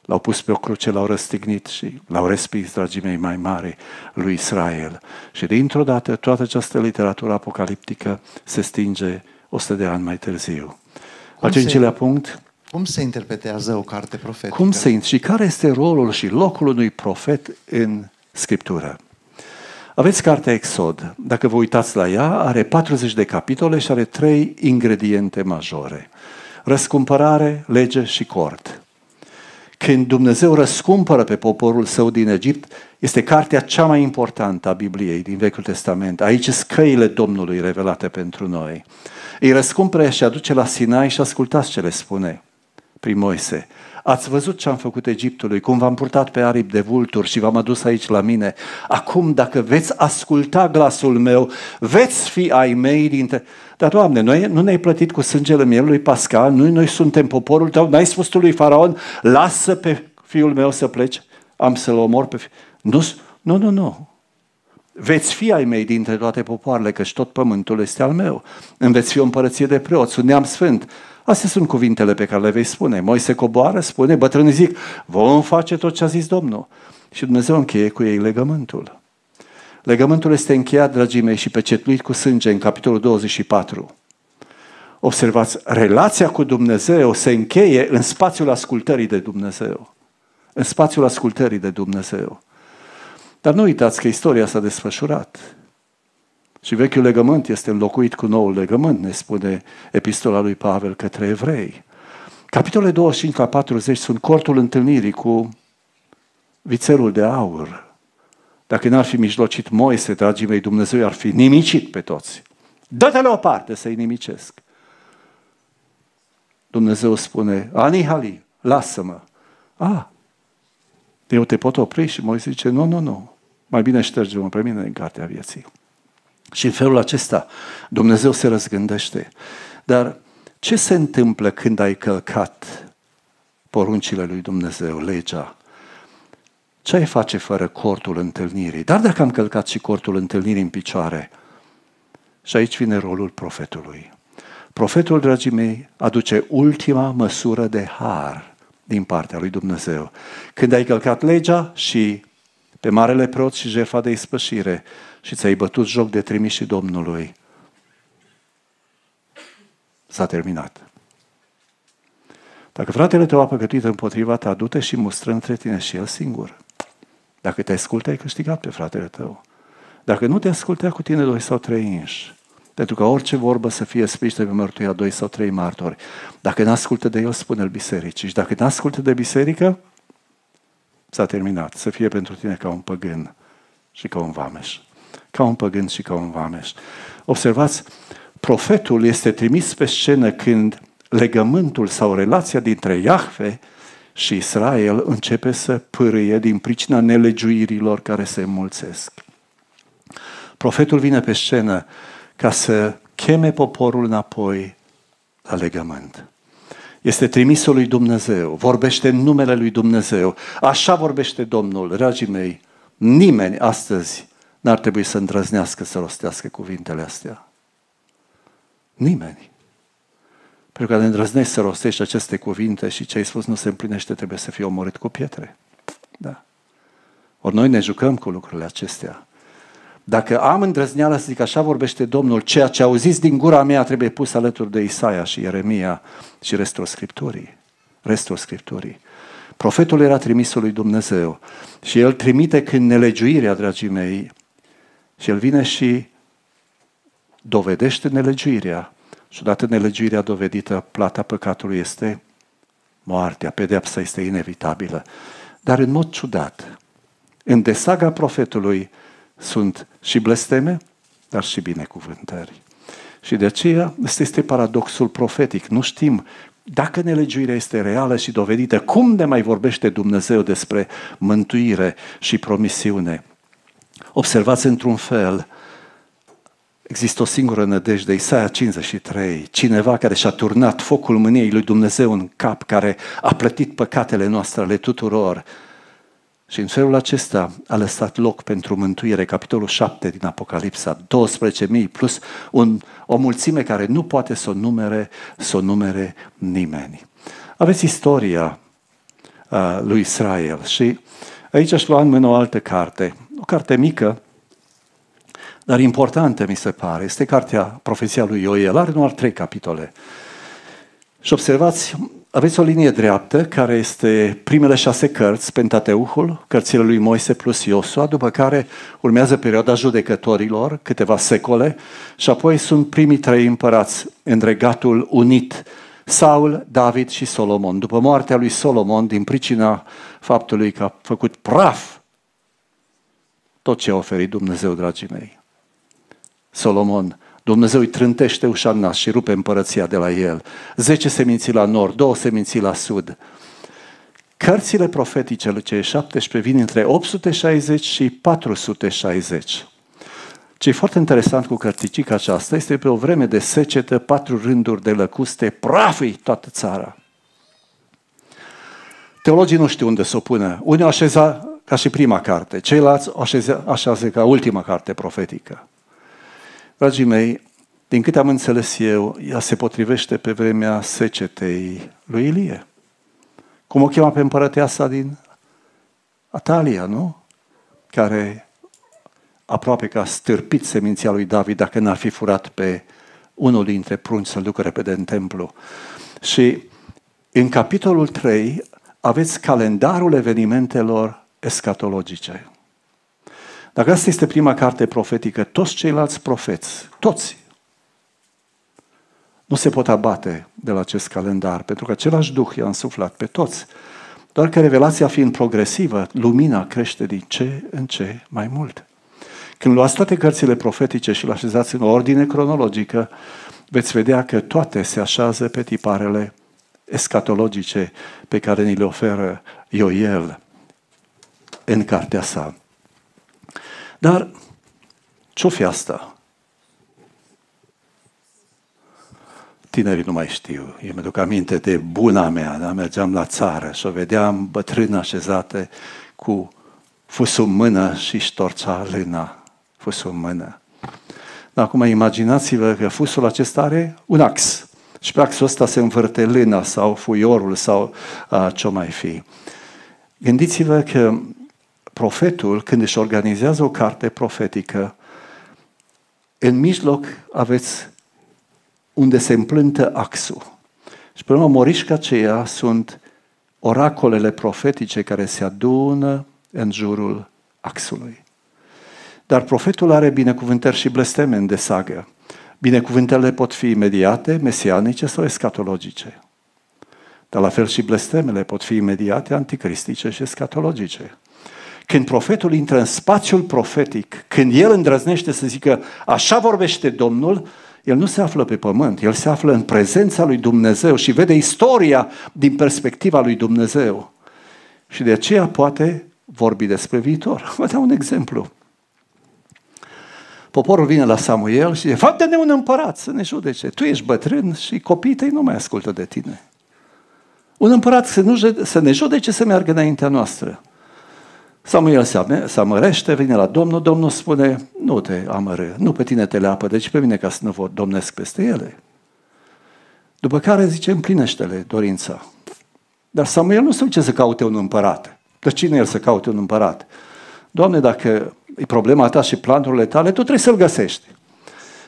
L-au pus pe o cruce, l-au răstignit și l-au respins, dragii mei, mai mare lui Israel. Și dintr-o dată toată această literatură apocaliptică se stinge 100 de ani mai târziu. Cum Al cincilea punct, Cum se interpretează o carte profetică? cum se și care este rolul și locul unui profet în Scriptură? Aveți cartea Exod. Dacă vă uitați la ea, are 40 de capitole și are trei ingrediente majore. Răscumpărare, lege și cort. Când Dumnezeu răscumpără pe poporul său din Egipt, este cartea cea mai importantă a Bibliei din Vechiul Testament. Aici sunt căile Domnului revelate pentru noi. Îi răscumpără și aduce la Sinai și ascultați ce le spune prin Moise. Ați văzut ce am făcut Egiptului, cum v-am purtat pe aripi de vulturi și v-am adus aici la mine. Acum, dacă veți asculta glasul meu, veți fi ai mei dintre... Dar, Doamne, noi nu ne-ai plătit cu sângele mielului pascal, noi, noi suntem poporul tău, n-ai spus tu lui Faraon, lasă pe fiul meu să plece, am să-l omor pe fi... Nu, nu, nu, nu. Veți fi ai mei dintre toate popoarele, căci tot pământul este al meu. Îmi veți fi o împărăție de preoți, un neam sfânt. Astea sunt cuvintele pe care le vei spune. Moise coboară, spune, bătrânii zic, vom face tot ce a zis Domnul. Și Dumnezeu încheie cu ei legământul. Legământul este încheiat, dragii mei, și pecetluit cu sânge în capitolul 24. Observați, relația cu Dumnezeu se încheie în spațiul ascultării de Dumnezeu. În spațiul ascultării de Dumnezeu. Dar nu uitați că istoria s-a desfășurat. Și vechiul legământ este înlocuit cu noul legământ, ne spune epistola lui Pavel către evrei. Capitolele 25 la 40 sunt cortul întâlnirii cu vițelul de aur. Dacă n-ar fi mijlocit Moise, dragii mei, Dumnezeu ar fi nimicit pe toți. Dă-te la o parte să-i nimicesc. Dumnezeu spune, Anihali, lasă-mă. A, eu te pot opri și Moise zice, nu, nu, nu, mai bine șterge-mă pe mine din cartea vieții. Și în felul acesta Dumnezeu se răzgândește. Dar Ce se întâmplă când ai călcat poruncile lui Dumnezeu, legea? Ce ai face fără cortul întâlnirii? Dar dacă am călcat și cortul întâlnirii în picioare, și aici vine rolul profetului. Profetul, dragii mei, aduce ultima măsură de har din partea lui Dumnezeu. Când ai călcat legea și pe Marele Preot și jertfa de ispășire și ți-ai bătut joc de trimișii Domnului, s-a terminat. Dacă fratele tău a păcătuit împotriva ta, du-te și mustră între tine și el singur. Dacă te asculte, ai câștigat pe fratele tău. Dacă nu te ascultea cu tine doi sau trei inși, pentru că orice vorbă să fie spriște pe mărtuia doi sau trei martori. Dacă nu ascultă de el, spune-l bisericii. Și dacă nu ascultă de biserică, s-a terminat. Să fie pentru tine ca un păgân și ca un vameș. Ca un păgân și ca un vameș. Observați, profetul este trimis pe scenă când legământul sau relația dintre Iahve și Israel începe să pârâie din pricina nelegiuirilor care se înmulțesc. Profetul vine pe scenă ca să cheme poporul înapoi la legământ. Este trimisul lui Dumnezeu, vorbește în numele lui Dumnezeu. Așa vorbește Domnul, dragii mei. Nimeni astăzi n-ar trebui să îndrăznească să rostească cuvintele astea. Nimeni. Pentru că ne îndrăznești să rostești aceste cuvinte și ce ai spus nu se împlinește, trebuie să fie omorât cu pietre. Da. Ori noi ne jucăm cu lucrurile acestea. Dacă am îndrăzneală să zic așa vorbește Domnul, ceea ce auziți din gura mea trebuie pus alături de Isaia și Ieremia și restul Scripturii. Restul Scripturii. Profetul era trimisul lui Dumnezeu și el trimite când nelegiuirea, dragii mei, și el vine și dovedește nelegiuirea. Și odată nelegiuirea dovedită, plata păcatului este moartea, pedeapsa este inevitabilă. Dar în mod ciudat, în desaga profetului, sunt și blesteme, dar și binecuvântări. Și de aceea ăsta este paradoxul profetic. Nu știm dacă nelegiuirea este reală și dovedită, cum ne mai vorbește Dumnezeu despre mântuire și promisiune? Observați într-un fel, există o singură nădejde, Isaia 53, cineva care și-a turnat focul mâniei lui Dumnezeu în cap, care a plătit păcatele noastre ale tuturor, și în felul acesta a lăsat loc pentru mântuire, capitolul 7 din Apocalipsa, 12.000 plus un, o mulțime care nu poate să o numere, să o numere nimeni. Aveți istoria uh, lui Israel. Și aici aș lua în mână o altă carte, o carte mică, dar importantă mi se pare. Este cartea Profeția lui Ioel, are doar trei capitole. Și observați aveți o linie dreaptă care este primele șase cărți, Pentateuhul, cărțile lui Moise plus Iosua, după care urmează perioada judecătorilor, câteva secole, și apoi sunt primii trei împărați în regatul unit, Saul, David și Solomon. După moartea lui Solomon, din pricina faptului că a făcut praf tot ce a oferit Dumnezeu, dragii mei. Solomon Dumnezeu îi trântește ușa în nas și rupe împărăția de la el. Zece seminții la nord, două seminții la sud. Cărțile profetice, cele 17, vin între 860 și 460. Ce e foarte interesant cu cărticica aceasta este pe o vreme de secetă, patru rânduri de lăcuste, prafii toată țara. Teologii nu știu unde să o pună. Unii o așeza ca și prima carte, ceilalți o așează ca ultima carte profetică. Dragii mei, din câte am înțeles eu, ea se potrivește pe vremea secetei lui Ilie. Cum o chema pe împărăteasa din Atalia, nu? Care aproape că a stârpit seminția lui David dacă n-ar fi furat pe unul dintre prunci să-l ducă repede în templu. Și în capitolul 3 aveți calendarul evenimentelor escatologice. Dacă asta este prima carte profetică, toți ceilalți profeți, toți, nu se pot abate de la acest calendar, pentru că același Duh i-a însuflat pe toți. Doar că revelația fiind progresivă, lumina crește din ce în ce mai mult. Când luați toate cărțile profetice și le așezați în ordine cronologică, veți vedea că toate se așează pe tiparele escatologice pe care ni le oferă Ioel în cartea sa. Dar ce-o fi asta? tinerii nu mai știu. Eu mi-aduc aminte de buna mea, da? mergeam la țară și o vedeam bătrână așezată cu fusul în mână și ștorcea lâna, fusul în mână. Acum imaginați-vă că fusul acesta are un ax și pe axul ăsta se învârte lâna sau fuiorul sau uh, ce mai fi. Gândiți-vă că profetul, când își organizează o carte profetică, în mijloc aveți unde se împlântă axul. Și pe urmă, morișca aceea sunt oracolele profetice care se adună în jurul axului. Dar profetul are binecuvântări și blesteme în desagă. Binecuvântările pot fi imediate, mesianice sau escatologice. Dar la fel și blestemele pot fi imediate, anticristice și escatologice. Când profetul intră în spațiul profetic, când el îndrăznește să zică așa vorbește Domnul, el nu se află pe pământ, el se află în prezența lui Dumnezeu și vede istoria din perspectiva lui Dumnezeu. Și de aceea poate vorbi despre viitor. Vă dau un exemplu. Poporul vine la Samuel și zice, fapte-ne un împărat să ne judece. Tu ești bătrân și copiii tăi nu mai ascultă de tine. Un împărat să, nu, să ne judece să meargă înaintea noastră. Samuel se, se amărește, vine la Domnul, Domnul spune, nu te amără, nu pe tine te leapă, deci pe mine ca să nu vă domnesc peste ele. După care zice, împlinește-le dorința. Dar Samuel nu se duce să caute un împărat. De cine el să caute un împărat? Doamne, dacă e problema ta și planurile tale, tu trebuie să-l găsești.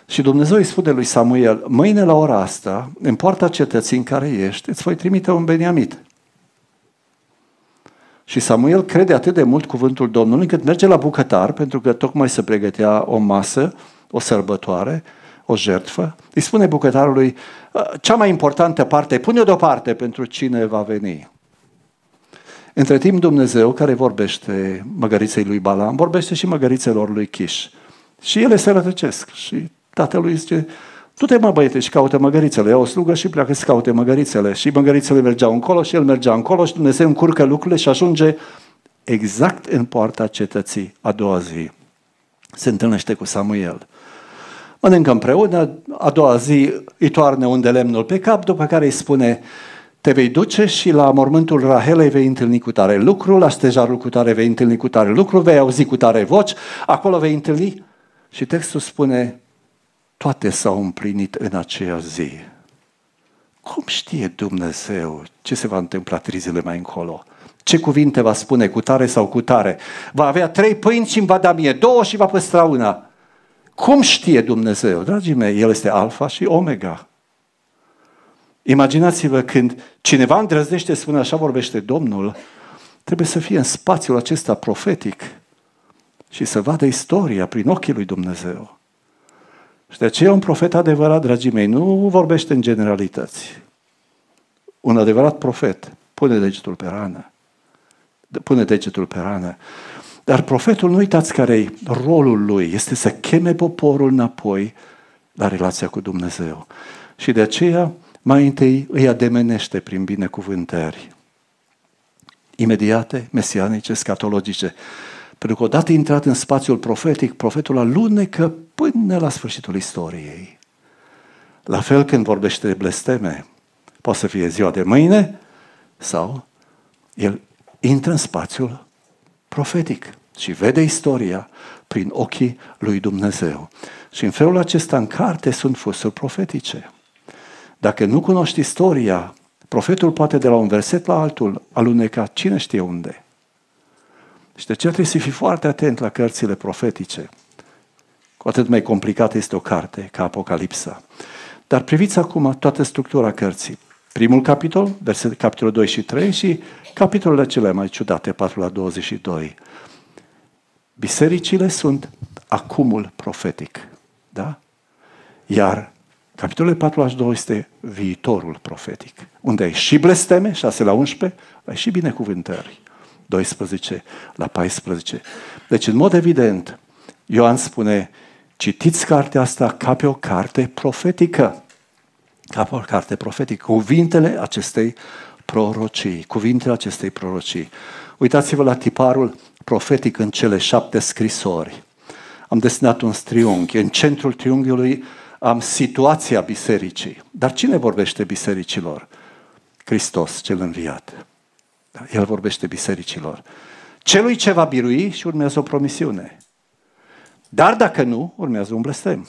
Și Dumnezeu îi spune lui Samuel, mâine la ora asta, în poarta cetății în care ești, îți voi trimite un Beniamit. Și Samuel crede atât de mult cuvântul Domnului încât merge la bucătar, pentru că tocmai se pregătea o masă, o sărbătoare, o jertfă. Îi spune bucătarului, cea mai importantă parte, pune-o deoparte pentru cine va veni. Între timp Dumnezeu, care vorbește măgăriței lui Balam, vorbește și măgărițelor lui Chiș. Și ele se rătăcesc. Și tatălui zice, tu te mă băiete și caută măgărițele. Ia o slugă și pleacă să caute măgărițele. Și măgărițele mergeau încolo și el mergea încolo și Dumnezeu încurcă lucrurile și ajunge exact în poarta cetății a doua zi. Se întâlnește cu Samuel. Mănâncă împreună, a doua zi îi toarne un de lemnul pe cap, după care îi spune, te vei duce și la mormântul Rahelei vei întâlni cu tare lucru, la stejarul cu tare vei întâlni cu tare lucru, vei auzi cu tare voci, acolo vei întâlni. Și textul spune, toate s-au împlinit în aceea zi. Cum știe Dumnezeu ce se va întâmpla trei zile mai încolo? Ce cuvinte va spune cu tare sau cu tare? Va avea trei pâini și îmi va da mie două și va păstra una. Cum știe Dumnezeu? Dragii mei, El este alfa și omega. Imaginați-vă când cineva îndrăznește, spune așa vorbește Domnul, trebuie să fie în spațiul acesta profetic și să vadă istoria prin ochii lui Dumnezeu. Și de aceea un profet adevărat, dragii mei, nu vorbește în generalități. Un adevărat profet pune degetul pe rană. Pune degetul pe rană. Dar profetul, nu uitați care e rolul lui. Este să cheme poporul înapoi la relația cu Dumnezeu. Și de aceea, mai întâi îi ademenește prin binecuvântări. Imediate, mesianice, scatologice. Pentru că odată intrat în spațiul profetic, profetul alunecă până la sfârșitul istoriei. La fel când vorbește de blesteme, poate să fie ziua de mâine sau el intră în spațiul profetic și vede istoria prin ochii lui Dumnezeu. Și în felul acesta în carte sunt fusuri profetice. Dacă nu cunoști istoria, profetul poate de la un verset la altul aluneca cine știe unde. Și de ce trebuie să fii foarte atent la cărțile profetice. Cu atât mai complicată este o carte ca Apocalipsa. Dar priviți acum toată structura cărții. Primul capitol, verset, capitolul 2 și 3 și capitolele cele mai ciudate, 4 la 22. Bisericile sunt acumul profetic. Da? Iar capitolul 4 la 2 este viitorul profetic, unde ai și blesteme, 6 la 11, ai și binecuvântări. 12 la 14. Deci, în mod evident, Ioan spune, citiți cartea asta ca pe o carte profetică. Ca pe o carte profetică. Cuvintele acestei prorocii. Cuvintele acestei prorocii. Uitați-vă la tiparul profetic în cele șapte scrisori. Am desenat un triunghi. În centrul triunghiului am situația bisericii. Dar cine vorbește bisericilor? Hristos, cel înviat. Da, el vorbește bisericilor. Celui ce va birui și urmează o promisiune. Dar dacă nu, urmează un blestem.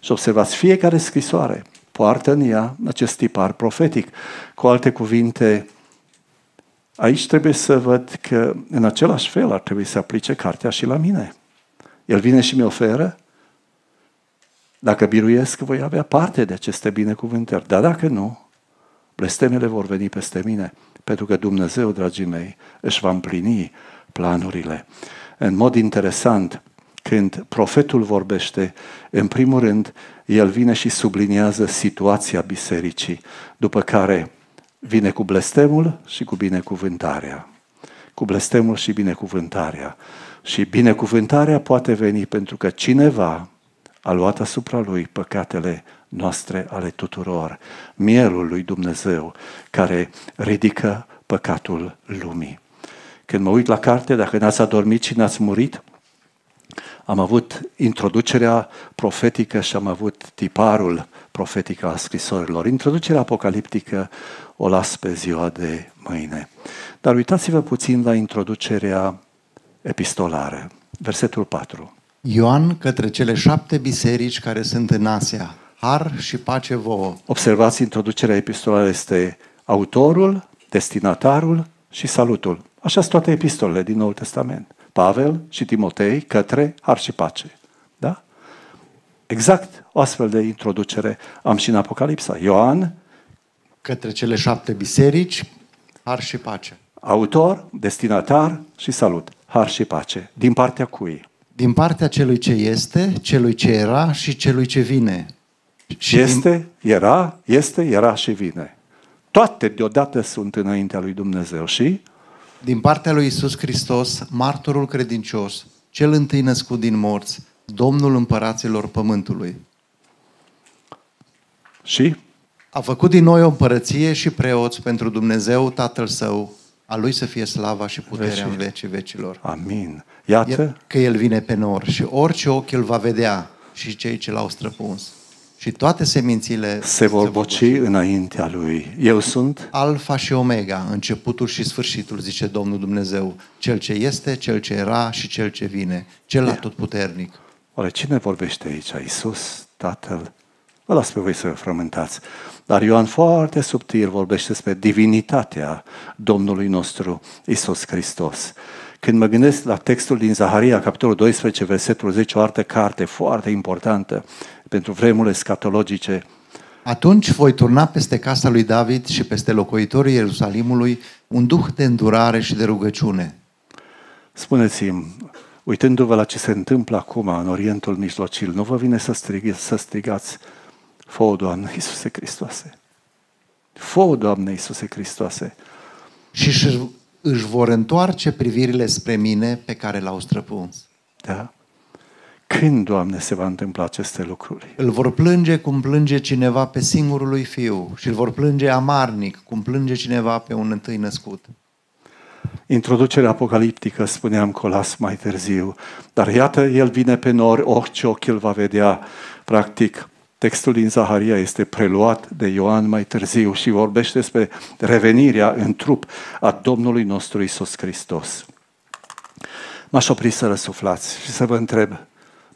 Și observați, fiecare scrisoare poartă în ea acest tipar profetic. Cu alte cuvinte, aici trebuie să văd că în același fel ar trebui să aplice cartea și la mine. El vine și mi oferă. Dacă biruiesc, voi avea parte de aceste binecuvântări. Dar dacă nu, blestemele vor veni peste mine. Pentru că Dumnezeu, dragii mei, își va împlini planurile. În mod interesant, când profetul vorbește, în primul rând, el vine și subliniază situația bisericii, după care vine cu blestemul și cu binecuvântarea. Cu blestemul și binecuvântarea. Și binecuvântarea poate veni pentru că cineva a luat asupra lui păcatele noastre ale tuturor, mielul lui Dumnezeu care ridică păcatul lumii. Când mă uit la carte, dacă n-ați adormit și n-ați murit, am avut introducerea profetică și am avut tiparul profetic al scrisorilor. Introducerea apocaliptică o las pe ziua de mâine. Dar uitați-vă puțin la introducerea epistolară. Versetul 4. Ioan către cele șapte biserici care sunt în Asia. Har și pace vouă. Observați, introducerea epistolară este autorul, destinatarul și salutul. Așa sunt toate epistolele din Noul Testament. Pavel și Timotei către har și pace. Da? Exact o astfel de introducere am și în Apocalipsa. Ioan către cele șapte biserici, har și pace. Autor, destinatar și salut. Har și pace. Din partea cui? Din partea celui ce este, celui ce era și celui ce vine. Și este, era, este, era și vine. Toate deodată sunt înaintea lui Dumnezeu și din partea lui Isus Hristos, martorul credincios, cel întâi născut din morți, Domnul împăraților pământului. Și? A făcut din noi o împărăție și preoți pentru Dumnezeu Tatăl Său, a Lui să fie slava și puterea Vecii. în vecii vecilor. Amin. Iată că El vine pe nor și orice ochi îl va vedea și cei ce l-au străpuns. Și toate semințile se vor boci înaintea Lui. Eu sunt Alfa și Omega, începutul și sfârșitul, zice Domnul Dumnezeu, Cel ce este, Cel ce era și Cel ce vine, Cel atotputernic. Oare cine vorbește aici? Iisus, Tatăl? Vă las pe voi să frământați. Dar Ioan foarte subtil vorbește despre divinitatea Domnului nostru, Isus Hristos. Când mă gândesc la textul din Zaharia, capitolul 12, versetul 10, o altă carte foarte importantă pentru vremurile scatologice. Atunci voi turna peste casa lui David și peste locuitorii Ierusalimului un duh de îndurare și de rugăciune. Spuneți-mi, uitându-vă la ce se întâmplă acum în Orientul Mijlociu, nu vă vine să, strig, să strigați, Fă, Doamne Iisuse Hristoase! Fă, Doamne Iisuse Hristoase! Și își vor întoarce privirile spre mine pe care l-au străpuns. Da? Când, Doamne, se va întâmpla aceste lucruri? Îl vor plânge cum plânge cineva pe singurul lui fiu și îl vor plânge amarnic cum plânge cineva pe un întâi născut. Introducerea apocaliptică, spuneam Colas mai târziu, dar iată, el vine pe nori, orice ochi îl va vedea. Practic, textul din Zaharia este preluat de Ioan mai târziu și vorbește despre revenirea în trup a Domnului nostru Isus Hristos. M-aș opri să răsuflați și să vă întreb,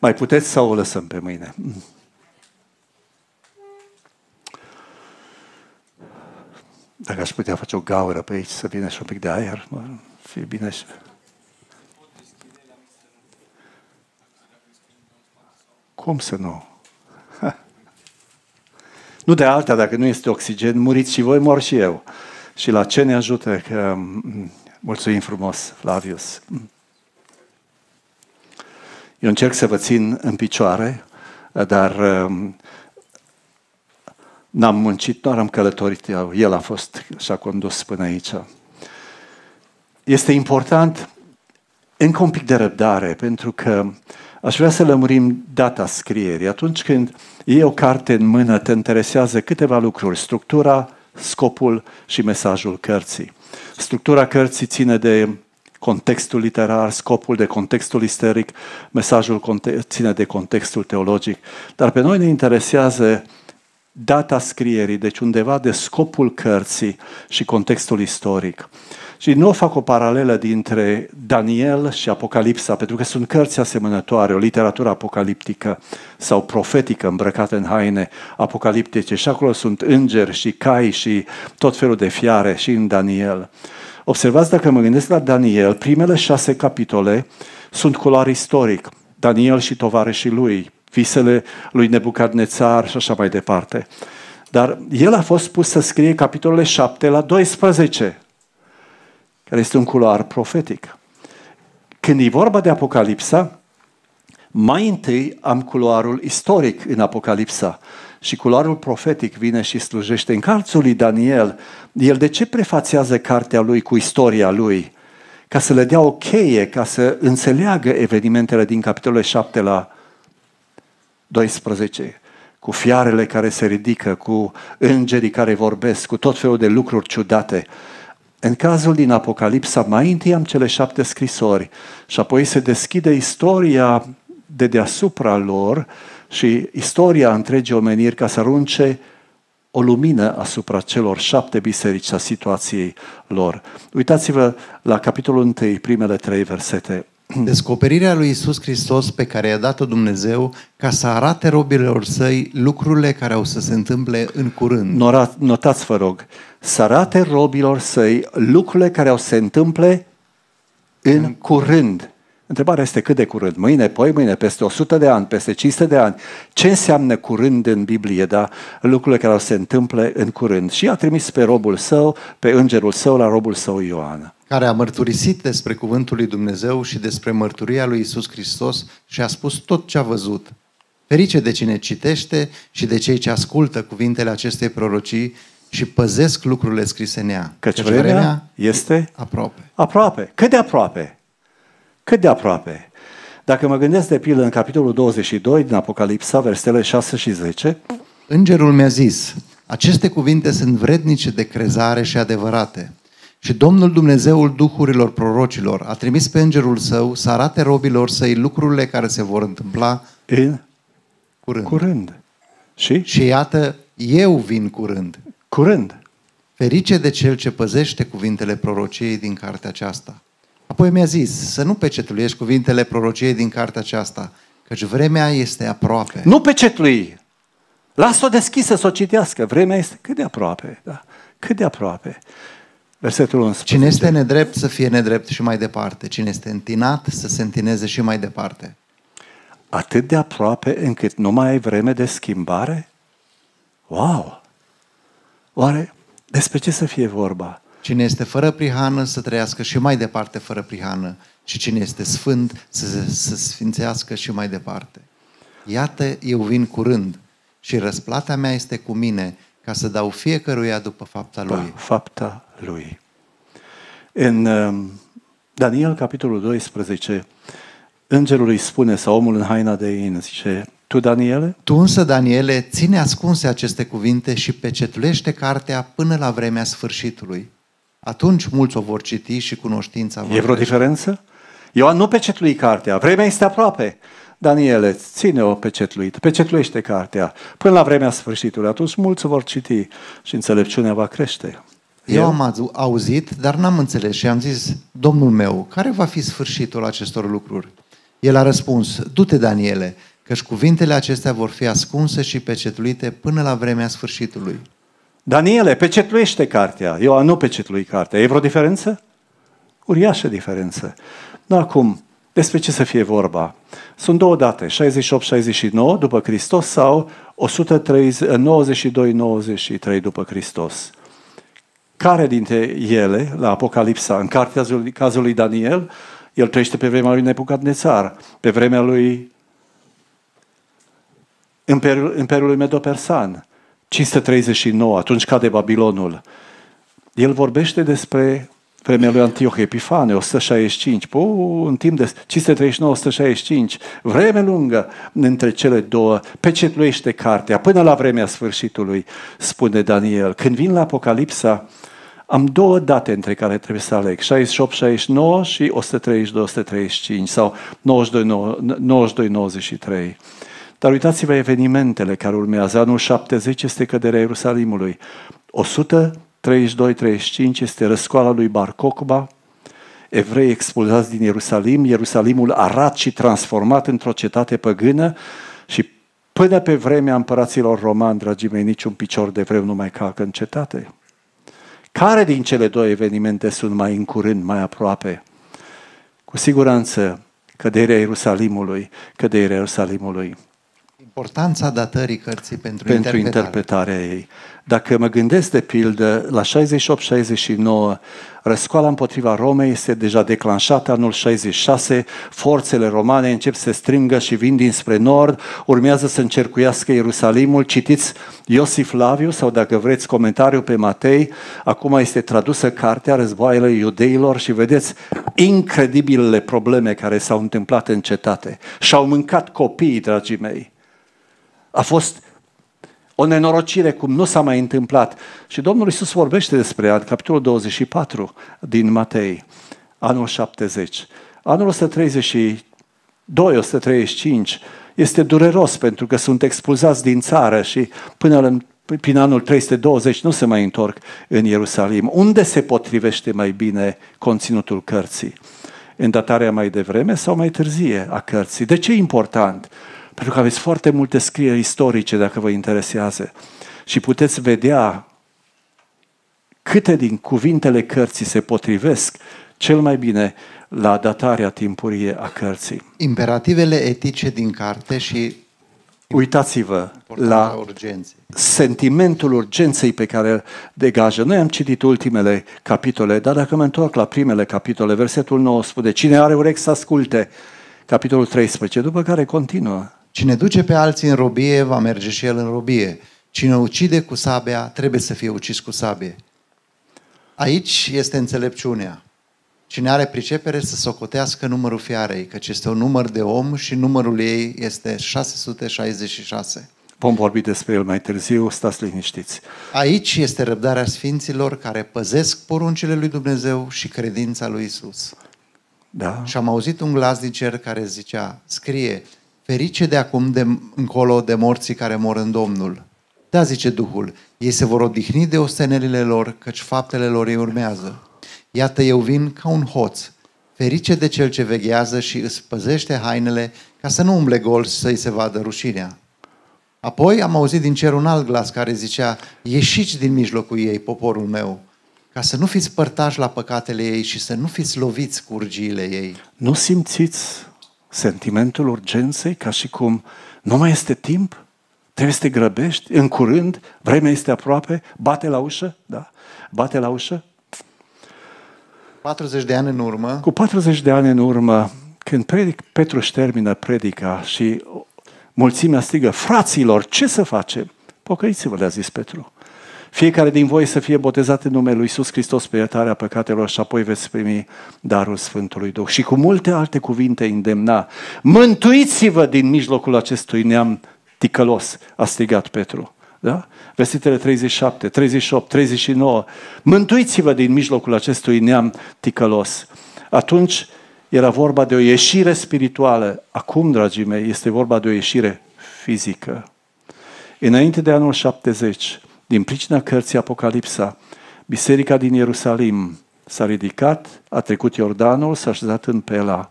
mai puteți sau o lăsăm pe mâine? Dacă aș putea face o gaură pe aici, să vină și un pic de aer, fi bine și... Cum să nu? Nu de alta, dacă nu este oxigen, muriți și voi, mor și eu. Și la ce ne ajută? Că, mulțumim frumos, Flavius. Eu încerc să vă țin în picioare, dar um, n-am muncit, doar am călătorit eu. El a fost și a condus până aici. Este important încă un pic de răbdare, pentru că aș vrea să lămurim data scrierii. Atunci când iei o carte în mână, te interesează câteva lucruri, structura, scopul și mesajul cărții. Structura cărții ține de contextul literar, scopul de contextul istoric, mesajul ține de contextul teologic. Dar pe noi ne interesează data scrierii, deci undeva de scopul cărții și contextul istoric. Și nu fac o paralelă dintre Daniel și Apocalipsa, pentru că sunt cărți asemănătoare, o literatură apocaliptică sau profetică îmbrăcată în haine apocaliptice. Și acolo sunt îngeri și cai și tot felul de fiare și în Daniel. Observați dacă mă gândesc la Daniel, primele șase capitole sunt culoare istoric. Daniel și tovarășii lui, visele lui Nebucadnețar și așa mai departe. Dar el a fost pus să scrie capitolele 7 la 12 care este un culoar profetic. Când e vorba de Apocalipsa, mai întâi am culoarul istoric în Apocalipsa și culoarul profetic vine și slujește în carțul lui Daniel. El de ce prefațează cartea lui cu istoria lui? Ca să le dea o cheie, ca să înțeleagă evenimentele din capitolul 7 la 12 cu fiarele care se ridică, cu îngerii care vorbesc, cu tot felul de lucruri ciudate. În cazul din Apocalipsa, mai întâi am cele șapte scrisori și apoi se deschide istoria de deasupra lor și istoria întregii omeniri ca să arunce o lumină asupra celor șapte biserici a situației lor. Uitați-vă la capitolul 1, primele trei versete. Descoperirea lui Isus Hristos pe care i-a dat-o Dumnezeu ca să arate robilor săi lucrurile care au să se întâmple în curând. Notați, vă rog, să arate robilor săi lucrurile care au să se întâmple în curând. Întrebarea este cât de curând? Mâine, poi mâine, peste 100 de ani, peste 500 de ani. Ce înseamnă curând în Biblie, da? Lucrurile care au să se întâmple în curând. Și a trimis pe robul său, pe îngerul său, la robul său Ioan care a mărturisit despre cuvântul lui Dumnezeu și despre mărturia lui Isus Hristos și a spus tot ce a văzut. Ferice de cine citește și de cei ce ascultă cuvintele acestei prorocii și păzesc lucrurile scrise în ea. Căci, Căci vremea, vremea este aproape. Aproape. Cât de aproape? Cât de aproape? Dacă mă gândesc de pildă în capitolul 22 din Apocalipsa, versetele 6 și 10, Îngerul mi-a zis, aceste cuvinte sunt vrednice de crezare și adevărate. Și Domnul Dumnezeul Duhurilor prorocilor a trimis pe îngerul său să arate robilor săi lucrurile care se vor întâmpla în curând. curând. Și? Și iată, eu vin curând. Curând. Ferice de cel ce păzește cuvintele prorociei din cartea aceasta. Apoi mi-a zis să nu pecetuiești cuvintele prorociei din cartea aceasta, căci vremea este aproape. Nu pecetui! Lasă-o deschisă să o citească. Vremea este cât de aproape. Da? Cât de aproape. Versetul 11. Cine este nedrept să fie nedrept și mai departe. Cine este întinat să se întineze și mai departe. Atât de aproape încât nu mai ai vreme de schimbare? Wow! Oare despre ce să fie vorba? Cine este fără prihană să trăiască și mai departe fără prihană și cine este sfânt să se sfințească și mai departe. Iată, eu vin curând și răsplata mea este cu mine ca să dau fiecăruia după fapta lui. Fapta lui. În um, Daniel, capitolul 12, îngerul îi spune, sau omul în haina de in, zice, tu, Daniele? Tu însă, Daniele, ține ascunse aceste cuvinte și pecetulește cartea până la vremea sfârșitului. Atunci mulți o vor citi și cunoștința vor E vreo diferență? Ioan nu pecetului cartea, vremea este aproape. Daniele, ține-o pecetluit, pecetluiește cartea până la vremea sfârșitului. Atunci mulți vor citi și înțelepciunea va crește. Eu am auzit, dar n-am înțeles și am zis, Domnul meu, care va fi sfârșitul acestor lucruri? El a răspuns, du-te, Daniele, căci cuvintele acestea vor fi ascunse și pecetluite până la vremea sfârșitului. Daniele, pecetluiește cartea. Eu nu pecetlui cartea. E vreo diferență? Uriașă diferență. Nu acum, despre ce să fie vorba? Sunt două date, 68-69 după Hristos sau 192-93 după Hristos. Care dintre ele, la Apocalipsa, în cartea cazul lui Daniel, el trăiește pe vremea lui Nebucadnețar, pe vremea lui Imperiul, Imperiului Medo-Persan, 539, atunci cade Babilonul. El vorbește despre vremea lui Antioch Epifane, 165, po, în timp de 539-165, vreme lungă între cele două, pecetluiește cartea până la vremea sfârșitului, spune Daniel. Când vin la Apocalipsa, Am două date între care trebuie să aleg, 68-69 și 132-135 sau 92-93. Dar uitați-vă evenimentele care urmează. Anul 70 este căderea Ierusalimului. 132-35 este răscoala lui Bar Kokhba, evrei expulzați din Ierusalim, Ierusalimul arat și transformat într-o cetate păgână și până pe vremea împăraților romani, dragii mei, niciun picior de vreu nu mai calcă în cetate. Care din cele două evenimente sunt mai în curând, mai aproape? Cu siguranță, căderea Ierusalimului, căderea Ierusalimului. Importanța datării cărții pentru, pentru interpretare. interpretarea ei. Dacă mă gândesc de pildă, la 68-69, răscoala împotriva Romei este deja declanșată anul 66, forțele romane încep să se strângă și vin dinspre nord, urmează să încercuiască Ierusalimul. Citiți Iosif Laviu sau dacă vreți comentariu pe Matei, acum este tradusă cartea Războaiele iudeilor și vedeți incredibilele probleme care s-au întâmplat în cetate. Și-au mâncat copiii, dragii mei. A fost o nenorocire cum nu s-a mai întâmplat. Și Domnul Iisus vorbește despre ea, capitolul 24 din Matei, anul 70. Anul 132, 135 este dureros pentru că sunt expulzați din țară și până în prin anul 320 nu se mai întorc în Ierusalim. Unde se potrivește mai bine conținutul cărții? În datarea mai devreme sau mai târzie a cărții? De ce e important? Pentru că aveți foarte multe scrieri istorice dacă vă interesează. Și puteți vedea câte din cuvintele cărții se potrivesc cel mai bine la datarea timpurie a cărții. Imperativele etice din carte și Uitați-vă la urgenței. sentimentul urgenței pe care îl degajă. Noi am citit ultimele capitole, dar dacă mă întorc la primele capitole, versetul 9 spune, cine are urechi să asculte, capitolul 13, după care continuă. Cine duce pe alții în robie, va merge și el în robie. Cine ucide cu sabia, trebuie să fie ucis cu sabie. Aici este înțelepciunea. Cine are pricepere să socotească numărul fiarei, căci este un număr de om și numărul ei este 666. Vom vorbi despre el mai târziu, stați liniștiți. Aici este răbdarea sfinților care păzesc poruncile lui Dumnezeu și credința lui Isus. Da? Și am auzit un glas din cer care zicea, scrie, ferice de acum de încolo de morții care mor în Domnul. Da, zice Duhul, ei se vor odihni de ostenelile lor, căci faptele lor îi urmează. Iată, eu vin ca un hoț, ferice de cel ce veghează și îți păzește hainele ca să nu umble gol și să-i se vadă rușinea. Apoi am auzit din cer un alt glas care zicea, ieșiți din mijlocul ei, poporul meu, ca să nu fiți părtași la păcatele ei și să nu fiți loviți cu urgiile ei. Nu simțiți sentimentul urgenței ca și cum nu mai este timp? Trebuie să te grăbești? În curând? Vremea este aproape? Bate la ușă? Da? Bate la ușă? 40 de ani în urmă, Cu 40 de ani în urmă, când predic, Petru își termină predica și mulțimea strigă, fraților, ce să facem? Pocăiți-vă, le-a zis Petru. Fiecare din voi să fie botezat în numele Lui Iisus Hristos pe iertarea păcatelor și apoi veți primi darul Sfântului Duh. Și cu multe alte cuvinte îndemna, mântuiți-vă din mijlocul acestui neam ticălos, a strigat Petru. Da? Versetele 37, 38, 39. Mântuiți-vă din mijlocul acestui neam ticălos. Atunci era vorba de o ieșire spirituală. Acum, dragii mei, este vorba de o ieșire fizică. Înainte de anul 70, din pricina cărții Apocalipsa, biserica din Ierusalim s-a ridicat, a trecut Iordanul, s-a așezat în Pela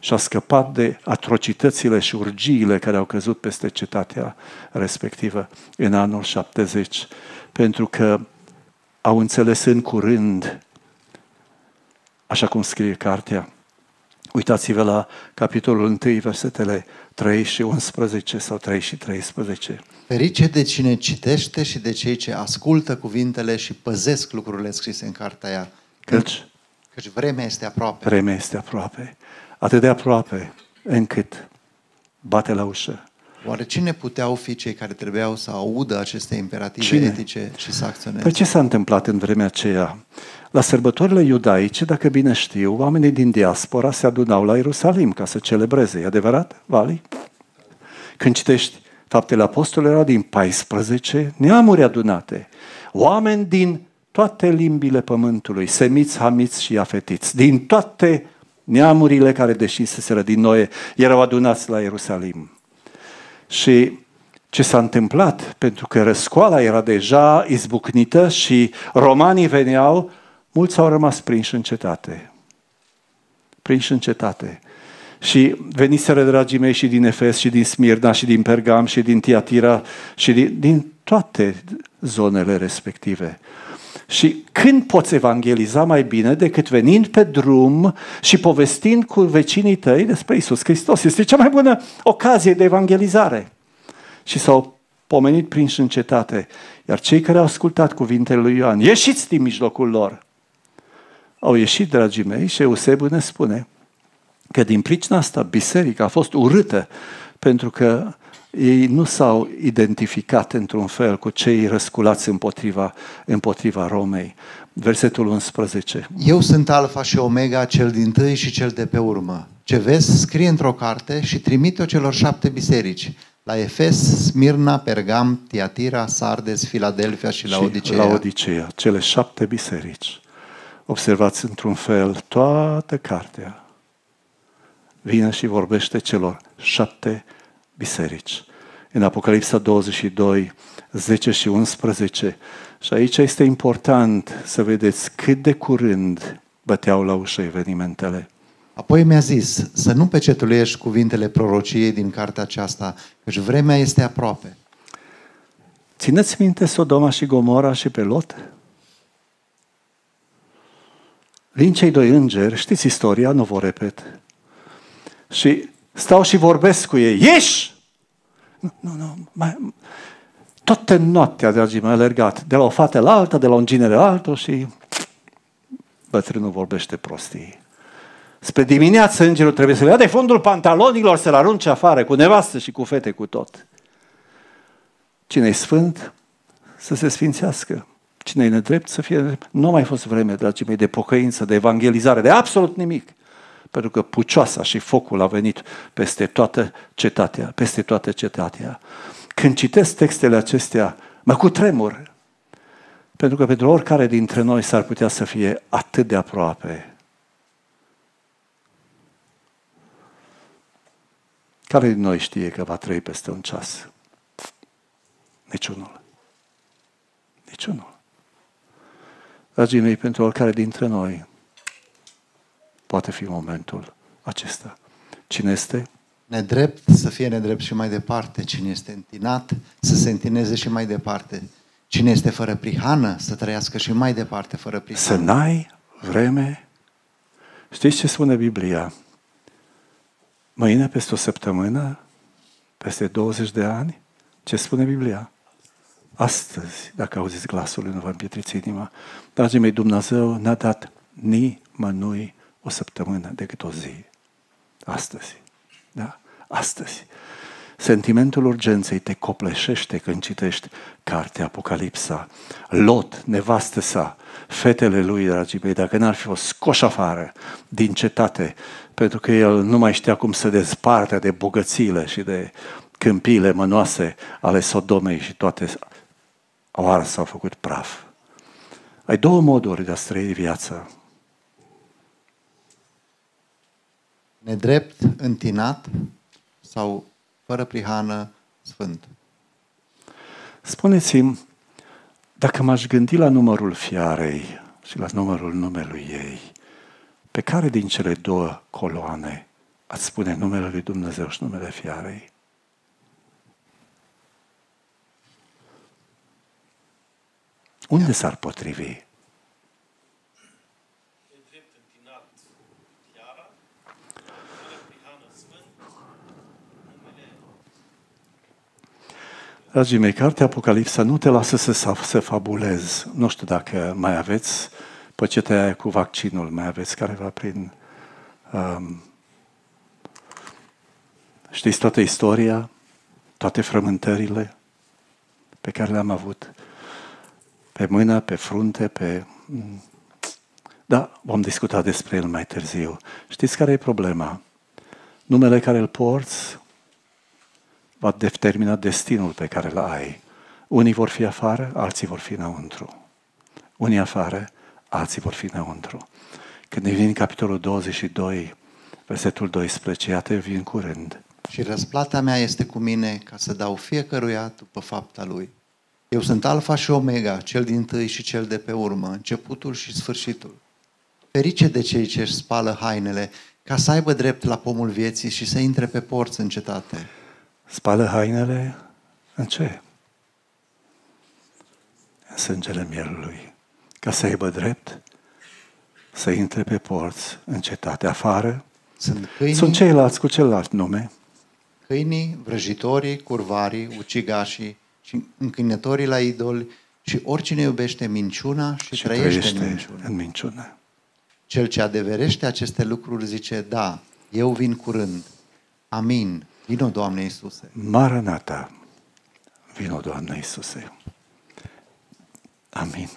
și a scăpat de atrocitățile și urgiile care au căzut peste cetatea respectivă în anul 70, pentru că au înțeles în curând, așa cum scrie cartea, Uitați-vă la capitolul 1, versetele 3 și 11 sau 3 și 13. ferice de cine citește și de cei ce ascultă cuvintele și păzesc lucrurile scrise în cartea ea. Căci Căci vremea este aproape. vremea este aproape. Atât de aproape încât bate la ușă. Oare cine puteau fi cei care trebuiau să audă aceste imperative Cine? etice și să acționeze? Păi ce s-a întâmplat în vremea aceea? La sărbătorile iudaice, dacă bine știu, oamenii din diaspora se adunau la Ierusalim ca să celebreze. E adevărat, Vali? Când citești Faptele Apostolilor, erau din 14 neamuri adunate. Oameni din toate limbile pământului, semiți, hamiți și afetiți, din toate neamurile care deșiseseră din noi, erau adunați la Ierusalim. Și ce s-a întâmplat? Pentru că răscoala era deja izbucnită și romanii veneau, mulți au rămas prinși în cetate. Prinși în cetate. Și veniseră, dragii mei, și din Efes, și din Smirna, și din Pergam, și din Tiatira, și din, din toate zonele respective. Și când poți evangeliza mai bine decât venind pe drum și povestind cu vecinii tăi despre Isus Hristos? Este cea mai bună ocazie de evangelizare. Și s-au pomenit prin în cetate. Iar cei care au ascultat cuvintele lui Ioan, ieșiți din mijlocul lor, au ieșit, dragii mei, și Eusebiu ne spune că din pricina asta biserica a fost urâtă pentru că ei nu s-au identificat într-un fel cu cei răsculați împotriva, împotriva Romei. Versetul 11. Eu sunt Alfa și Omega, cel din tâi și cel de pe urmă. Ce vezi, scrie într-o carte și trimite-o celor șapte biserici. La Efes, Smirna, Pergam, Tiatira, Sardes, Filadelfia și la Odiceea. La Odiceea, cele șapte biserici. Observați într-un fel toată cartea. Vine și vorbește celor șapte biserici. În Apocalipsa 22, 10 și 11. Și aici este important să vedeți cât de curând băteau la ușă evenimentele. Apoi mi-a zis să nu pecetulești cuvintele prorociei din cartea aceasta, căci vremea este aproape. Țineți minte Sodoma și Gomora și pe Lot? Vin cei doi îngeri, știți istoria, nu vă repet. Și stau și vorbesc cu ei. Ieși! Nu, nu, nu. Mai, toată noaptea, dragii mei, alergat. De la o fată la alta, de la un ginere la altul și bătrânul vorbește prostii. Spre dimineață îngerul trebuie să le ia de fundul pantalonilor, să-l arunce afară, cu nevastă și cu fete, cu tot. Cine e sfânt, să se sfințească. Cine e nedrept, să fie nedrept. Nu mai fost vreme, dragii mei, de pocăință, de evangelizare, de absolut nimic. Pentru că pucioasa și focul a venit peste toată cetatea, peste toată cetatea. Când citesc textele acestea, mă cutremur. Pentru că pentru oricare dintre noi s-ar putea să fie atât de aproape Care din noi știe că va trăi peste un ceas? Niciunul. Niciunul. Dragii mei, pentru oricare dintre noi poate fi momentul acesta. Cine este? Nedrept să fie nedrept și mai departe. Cine este întinat să se întineze și mai departe. Cine este fără prihană să trăiască și mai departe fără prihană. Să n-ai vreme. Știți ce spune Biblia? Mâine, peste o săptămână, peste 20 de ani, ce spune Biblia? Astăzi, dacă auziți glasul, nu vă împietriți inima. Dragii mei, Dumnezeu n-a dat nimănui o săptămână decât o zi. Astăzi. Da? Astăzi. Sentimentul urgenței te copleșește când citești cartea Apocalipsa. Lot, nevastă sa, fetele lui, dragii mei, dacă n-ar fi fost scoși afară din cetate, pentru că el nu mai știa cum să desparte de bogățiile și de câmpiile mănoase ale Sodomei și toate au ars, s-au făcut praf. Ai două moduri de a trăi viața. Nedrept, întinat sau fără prihană, sfânt. Spuneți-mi, dacă m-aș gândi la numărul fiarei și la numărul numelui ei, pe care din cele două coloane ați spune numele lui Dumnezeu și numele fiarei? Unde s-ar potrivi? Dragii mei, cartea Apocalipsa nu te lasă să se fabulezi. Nu știu dacă mai aveți păcetea aia cu vaccinul, mai aveți careva prin... Um, știți toată istoria, toate frământările pe care le-am avut pe mână, pe frunte, pe... Da, vom discuta despre el mai târziu. Știți care e problema? Numele care îl porți va determina destinul pe care îl ai. Unii vor fi afară, alții vor fi înăuntru. unii afară, alții vor fi înăuntru. Când ne vin capitolul 22, versetul 12, iată, eu vin curând. Și răsplata mea este cu mine ca să dau fiecăruia după fapta lui. Eu sunt Alfa și Omega, cel din tâi și cel de pe urmă, începutul și sfârșitul. Ferice de cei ce își spală hainele, ca să aibă drept la pomul vieții și să intre pe porți în cetate. Spală hainele în ce? În sângele mielului. Ca să aibă drept să intre pe porți în cetate. Afară Sunt câinii, sunt ceilalți cu celălalt nume. câinii vrăjitorii, curvarii, ucigașii și închinătorii la idoli și oricine iubește minciuna și, și trăiește, trăiește în minciună. în minciună. Cel ce adeverește aceste lucruri zice, da, eu vin curând. Amin. Vino, Doamne Iisuse. Maranata, vino Doamne Iisuse. Amin.